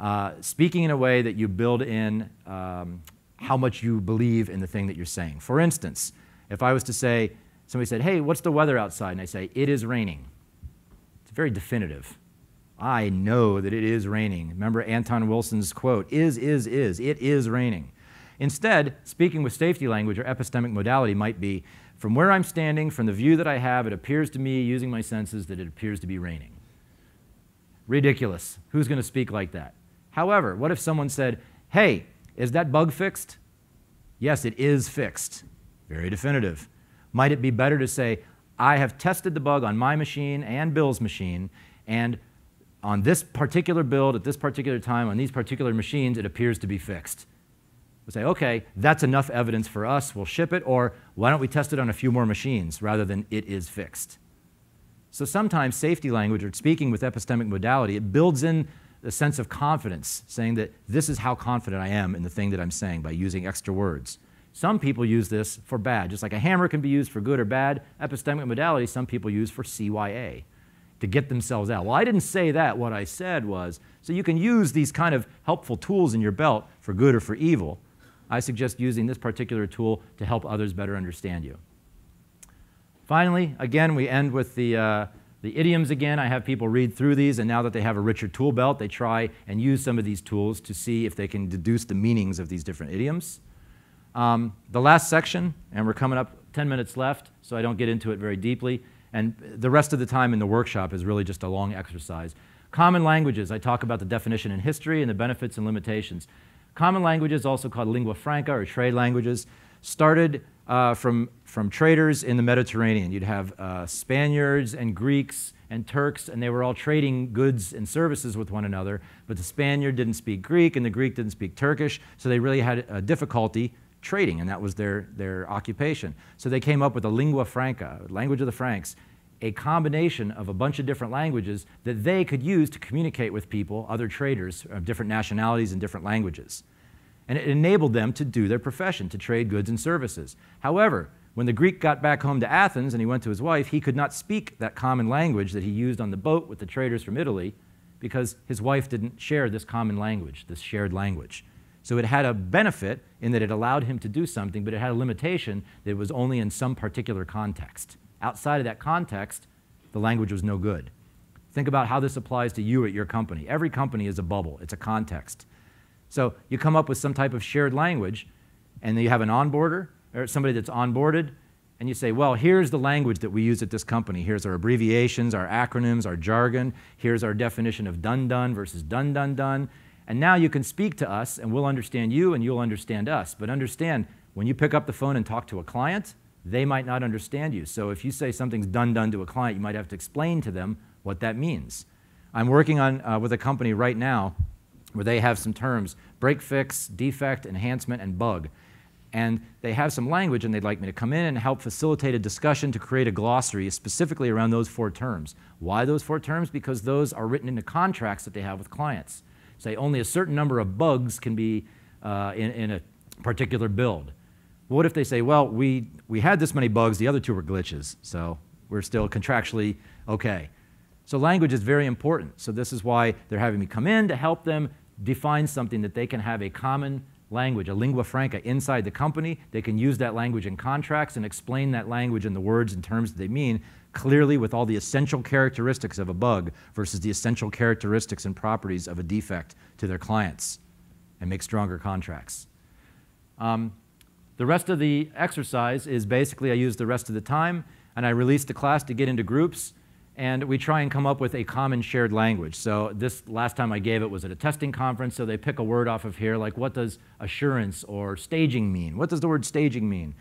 uh, speaking in a way that you build in um, how much you believe in the thing that you're saying. For instance, if I was to say, somebody said, Hey, what's the weather outside? And I say, It is raining. It's very definitive. I know that it is raining. Remember Anton Wilson's quote is, is, is. It is raining. Instead, speaking with safety language or epistemic modality might be from where I'm standing, from the view that I have, it appears to me, using my senses, that it appears to be raining. Ridiculous. Who's going to speak like that? However, what if someone said, Hey, is that bug fixed? Yes, it is fixed. Very definitive. Might it be better to say, I have tested the bug on my machine and Bill's machine, and on this particular build, at this particular time, on these particular machines, it appears to be fixed. We'll say, okay, that's enough evidence for us, we'll ship it, or why don't we test it on a few more machines rather than it is fixed? So sometimes safety language or speaking with epistemic modality, it builds in a sense of confidence, saying that this is how confident I am in the thing that I'm saying by using extra words. Some people use this for bad, just like a hammer can be used for good or bad. Epistemic modality, some people use for CYA to get themselves out. Well, I didn't say that. What I said was, so you can use these kind of helpful tools in your belt for good or for evil. I suggest using this particular tool to help others better understand you. Finally, again, we end with the, uh, the idioms again. I have people read through these, and now that they have a richer tool belt, they try and use some of these tools to see if they can deduce the meanings of these different idioms. Um, the last section, and we're coming up 10 minutes left, so I don't get into it very deeply, and the rest of the time in the workshop is really just a long exercise. Common languages, I talk about the definition in history and the benefits and limitations. Common languages, also called lingua franca or trade languages, started uh, from, from traders in the Mediterranean. You'd have uh, Spaniards and Greeks and Turks, and they were all trading goods and services with one another. But the Spaniard didn't speak Greek, and the Greek didn't speak Turkish, so they really had a difficulty trading, and that was their, their occupation. So they came up with a lingua franca, language of the Franks, a combination of a bunch of different languages that they could use to communicate with people, other traders of different nationalities and different languages. And it enabled them to do their profession, to trade goods and services. However, when the Greek got back home to Athens and he went to his wife, he could not speak that common language that he used on the boat with the traders from Italy because his wife didn't share this common language, this shared language. So it had a benefit in that it allowed him to do something, but it had a limitation that it was only in some particular context. Outside of that context, the language was no good. Think about how this applies to you at your company. Every company is a bubble, it's a context. So you come up with some type of shared language, and then you have an onboarder or somebody that's onboarded, and you say, well, here's the language that we use at this company. Here's our abbreviations, our acronyms, our jargon. Here's our definition of done done versus done done done. And now you can speak to us, and we'll understand you, and you'll understand us. But understand, when you pick up the phone and talk to a client, they might not understand you. So if you say something's done done to a client, you might have to explain to them what that means. I'm working on uh, with a company right now where they have some terms: break fix, defect, enhancement, and bug. And they have some language, and they'd like me to come in and help facilitate a discussion to create a glossary specifically around those four terms. Why those four terms? Because those are written into contracts that they have with clients say only a certain number of bugs can be uh, in, in a particular build. What if they say, well, we, we had this many bugs, the other two were glitches, so we're still contractually okay. So language is very important. So this is why they're having me come in to help them define something that they can have a common language, a lingua franca inside the company. They can use that language in contracts and explain that language in the words and terms that they mean clearly with all the essential characteristics of a bug versus the essential characteristics and properties of a defect to their clients and make stronger contracts. Um, the rest of the exercise is basically I use the rest of the time and I release the class to get into groups and we try and come up with a common shared language. So this last time I gave it was at a testing conference, so they pick a word off of here like what does assurance or staging mean? What does the word staging mean?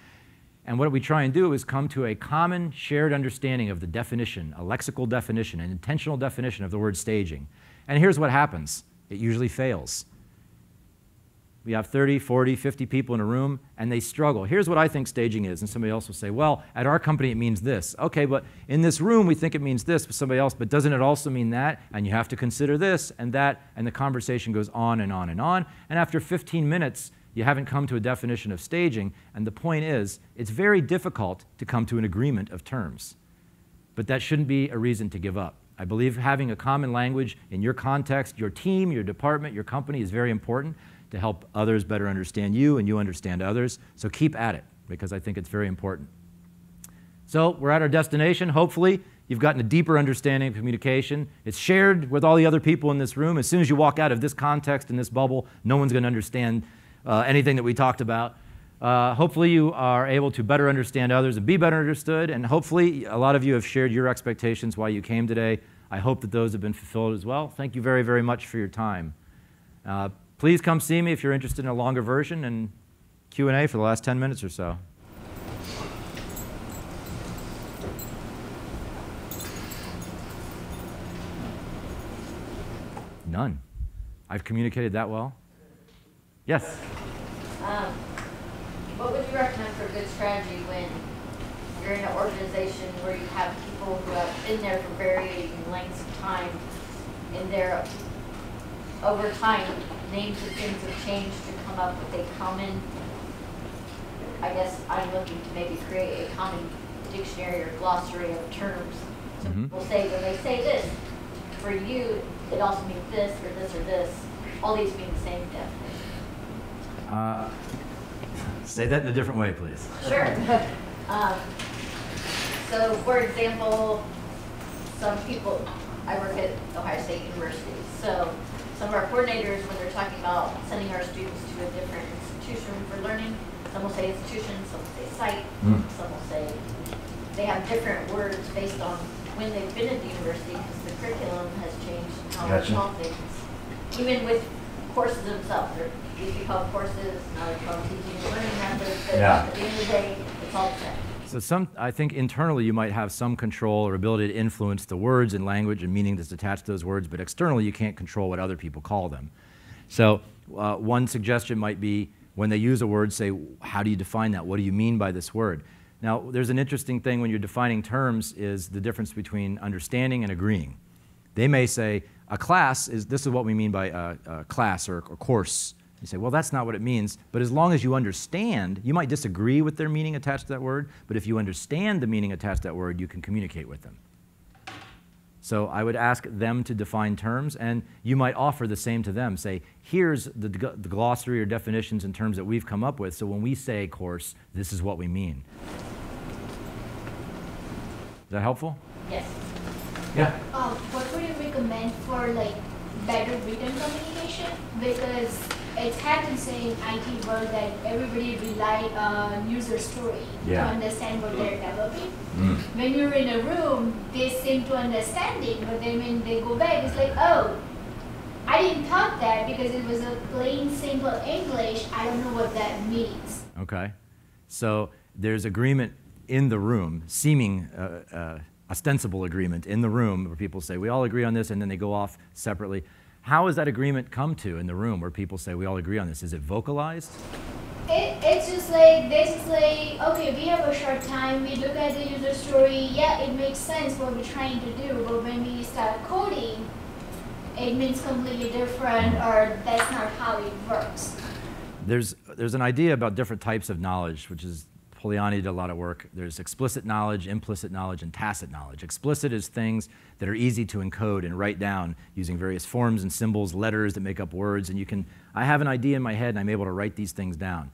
And what we try and do is come to a common shared understanding of the definition, a lexical definition, an intensional definition of the word staging. And here's what happens it usually fails. We have 30, 40, 50 people in a room, and they struggle. Here's what I think staging is. And somebody else will say, well, at our company it means this. Okay, but in this room we think it means this, but somebody else, but doesn't it also mean that? And you have to consider this and that, and the conversation goes on and on and on. And after 15 minutes, you haven't come to a definition of staging, and the point is, it's very difficult to come to an agreement of terms. But that shouldn't be a reason to give up. I believe having a common language in your context, your team, your department, your company is very important to help others better understand you and you understand others. So keep at it because I think it's very important. So we're at our destination. Hopefully, you've gotten a deeper understanding of communication. It's shared with all the other people in this room. As soon as you walk out of this context and this bubble, no one's going to understand uh, anything that we talked about. Uh, hopefully, you are able to better understand others and be better understood. And hopefully, a lot of you have shared your expectations why you came today. I hope that those have been fulfilled as well. Thank you very, very much for your time. Uh, please come see me if you're interested in a longer version and Q&A for the last 10 minutes or so. None. I've communicated that well? Yes. Um, what would you recommend for a good strategy when you're in an organization where you have people who have been there for varying lengths of time and they're, over time, names of things have changed to come up with a common, I guess I'm looking to maybe create a common dictionary or glossary of terms. So Mhm. people say, when they say this, for you, it also means this or this or this. All these mean the same definition. Uh, say that in a different way, please. Sure. Um, So, for example, some people, I work at Ohio State University, so some of our coordinators, when they're talking about sending our students to a different institution for learning, some will say institution, some will say site, Mm. some will say, they have different words based on when they've been at the university, because the curriculum has changed how we Gotcha. call things. Even with courses themselves, they're, be called courses, now they're called teaching and learning methods, but Yeah. at the end of the day, it's all the same. So some, I think internally you might have some control or ability to influence the words and language and meaning that's attached to those words, but externally you can't control what other people call them. So uh, one suggestion might be when they use a word, say, how do you define that? What do you mean by this word? Now, there's an interesting thing when you're defining terms is the difference between understanding and agreeing. They may say, a class is, this is what we mean by a, a class or, or course. You say, well, that's not what it means. But as long as you understand, you might disagree with their meaning attached to that word, but if you understand the meaning attached to that word, you can communicate with them. So I would ask them to define terms, and you might offer the same to them. Say, here's the, the glossary or definitions and terms that we've come up with, so when we say course, this is what we mean. Is that helpful? Yes. Yeah. Um, what would you recommend for like better written communication? Because it's happened in IT world that everybody rely on user story Yeah. to understand what they're developing. Mm. When you're in a room, they seem to understand it, but then when they go back, it's like, oh, I didn't thought that because it was a plain simple English. I don't know what that means. Okay. So there's agreement in the room, seeming uh, uh, ostensible agreement in the room where people say, we all agree on this, and then they go off separately. How has that agreement come to in the room where people say, we all agree on this? Is it vocalized? It, it's just like is like okay we have a short time we look at the user story yeah it makes sense what we're trying to do but when we start coding it means completely different or that's not how it works There's, there's an idea about different types of knowledge, which is Polanyi did a lot of work. There's explicit knowledge, implicit knowledge, and tacit knowledge. Explicit is things that are easy to encode and write down using various forms and symbols, letters that make up words, and you can, I have an idea in my head and I'm able to write these things down.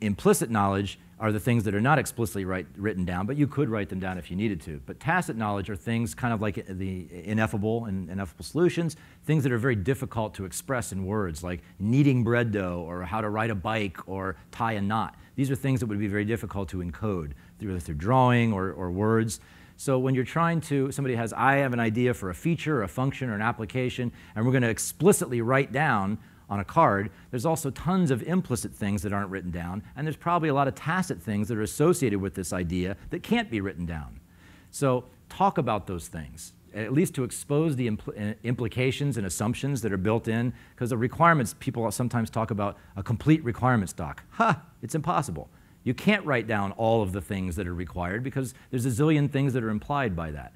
Implicit knowledge are the things that are not explicitly write, written down, but you could write them down if you needed to. But tacit knowledge are things kind of like the ineffable and ineffable solutions, things that are very difficult to express in words, like kneading bread dough or how to ride a bike or tie a knot. These are things that would be very difficult to encode through, through drawing or, or words. So when you're trying to, somebody has, I have an idea for a feature, or a function, or an application, and we're going to explicitly write down on a card, there's also tons of implicit things that aren't written down, and there's probably a lot of tacit things that are associated with this idea that can't be written down. So talk about those things, at least to expose the impl- uh, implications and assumptions that are built in, because the requirements, people sometimes talk about a complete requirements doc. Ha! It's impossible. You can't write down all of the things that are required because there's a zillion things that are implied by that.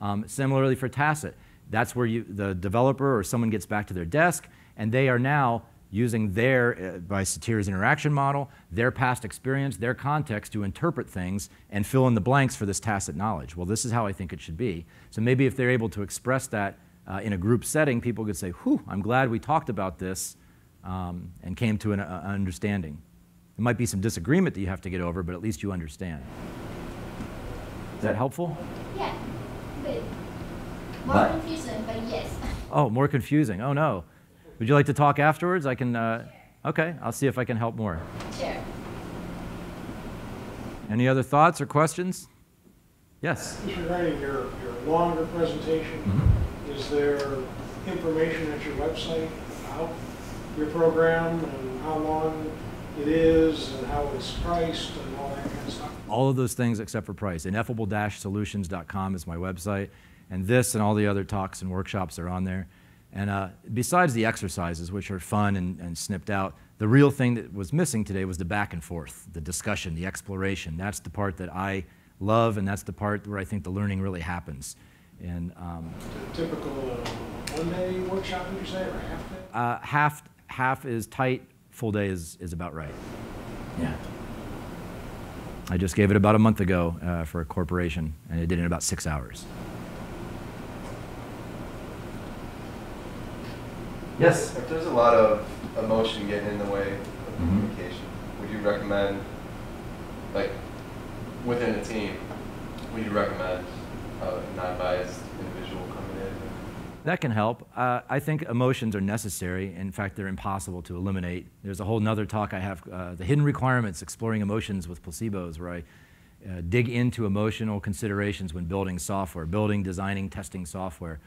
Um, similarly for tacit, that's where you, the developer or someone gets back to their desk and they are now using their, uh, by Satir's interaction model, their past experience, their context to interpret things and fill in the blanks for this tacit knowledge. Well, this is how I think it should be. So maybe if they're able to express that uh, in a group setting, people could say, whew, I'm glad we talked about this um, and came to an uh, understanding. There might be some disagreement that you have to get over, but at least you understand. Is that helpful? yeah good more But- confusing but yes Oh, more confusing. Oh no. Would you like to talk afterwards? I can. Uh, Okay, I'll see if I can help more. Chair. Any other thoughts or questions? Yes. Mr. Writing, your, your longer presentation, Mm-hmm. is there information at your website about your program and how long it is and how it's priced and all that kind of stuff? All of those things except for price. Ineffable-solutions.com is my website, and this and all the other talks and workshops are on there. And uh, besides the exercises, which are fun and, and snipped out, the real thing that was missing today was the back and forth, the discussion, the exploration. That's the part that I love, and that's the part where I think the learning really happens. And um, Typical uh, one-day workshop, would you say, or half day? uh, half half is tight, full day is, is about right. Yeah. I just gave it about a month ago uh, for a corporation, and I did it in about six hours. Yes. If there's a lot of emotion getting in the way of Mhm. communication, would you recommend, like, within a team, would you recommend a non-biased individual coming in? That can help. Uh, I think emotions are necessary. In fact, they're impossible to eliminate. There's a whole nother talk I have, uh, The Hidden Requirements Exploring Emotions with Placebos, where I uh, dig into emotional considerations when building software, building, designing, testing software.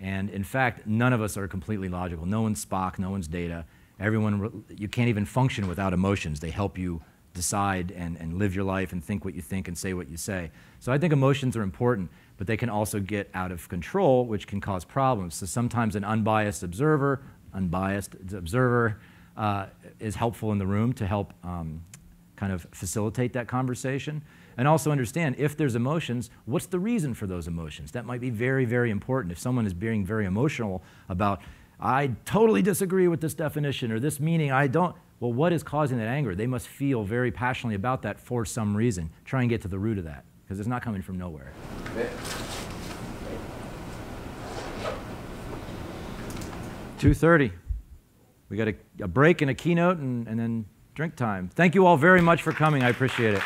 And in fact, none of us are completely logical. No one's Spock, no one's Data. Everyone, you can't even function without emotions. They help you decide and, and live your life and think what you think and say what you say. So I think emotions are important, but they can also get out of control, which can cause problems. So sometimes an unbiased observer, unbiased observer, uh, is helpful in the room to help um, kind of facilitate that conversation. And also understand if there's emotions, what's the reason for those emotions? That might be very, very important. If someone is being very emotional about, I totally disagree with this definition or this meaning, I don't, well, what is causing that anger? They must feel very passionately about that for some reason. Try and get to the root of that because it's not coming from nowhere. Two thirty. We got a, a break and a keynote and, and then drink time. Thank you all very much for coming. I appreciate it.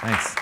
Thanks.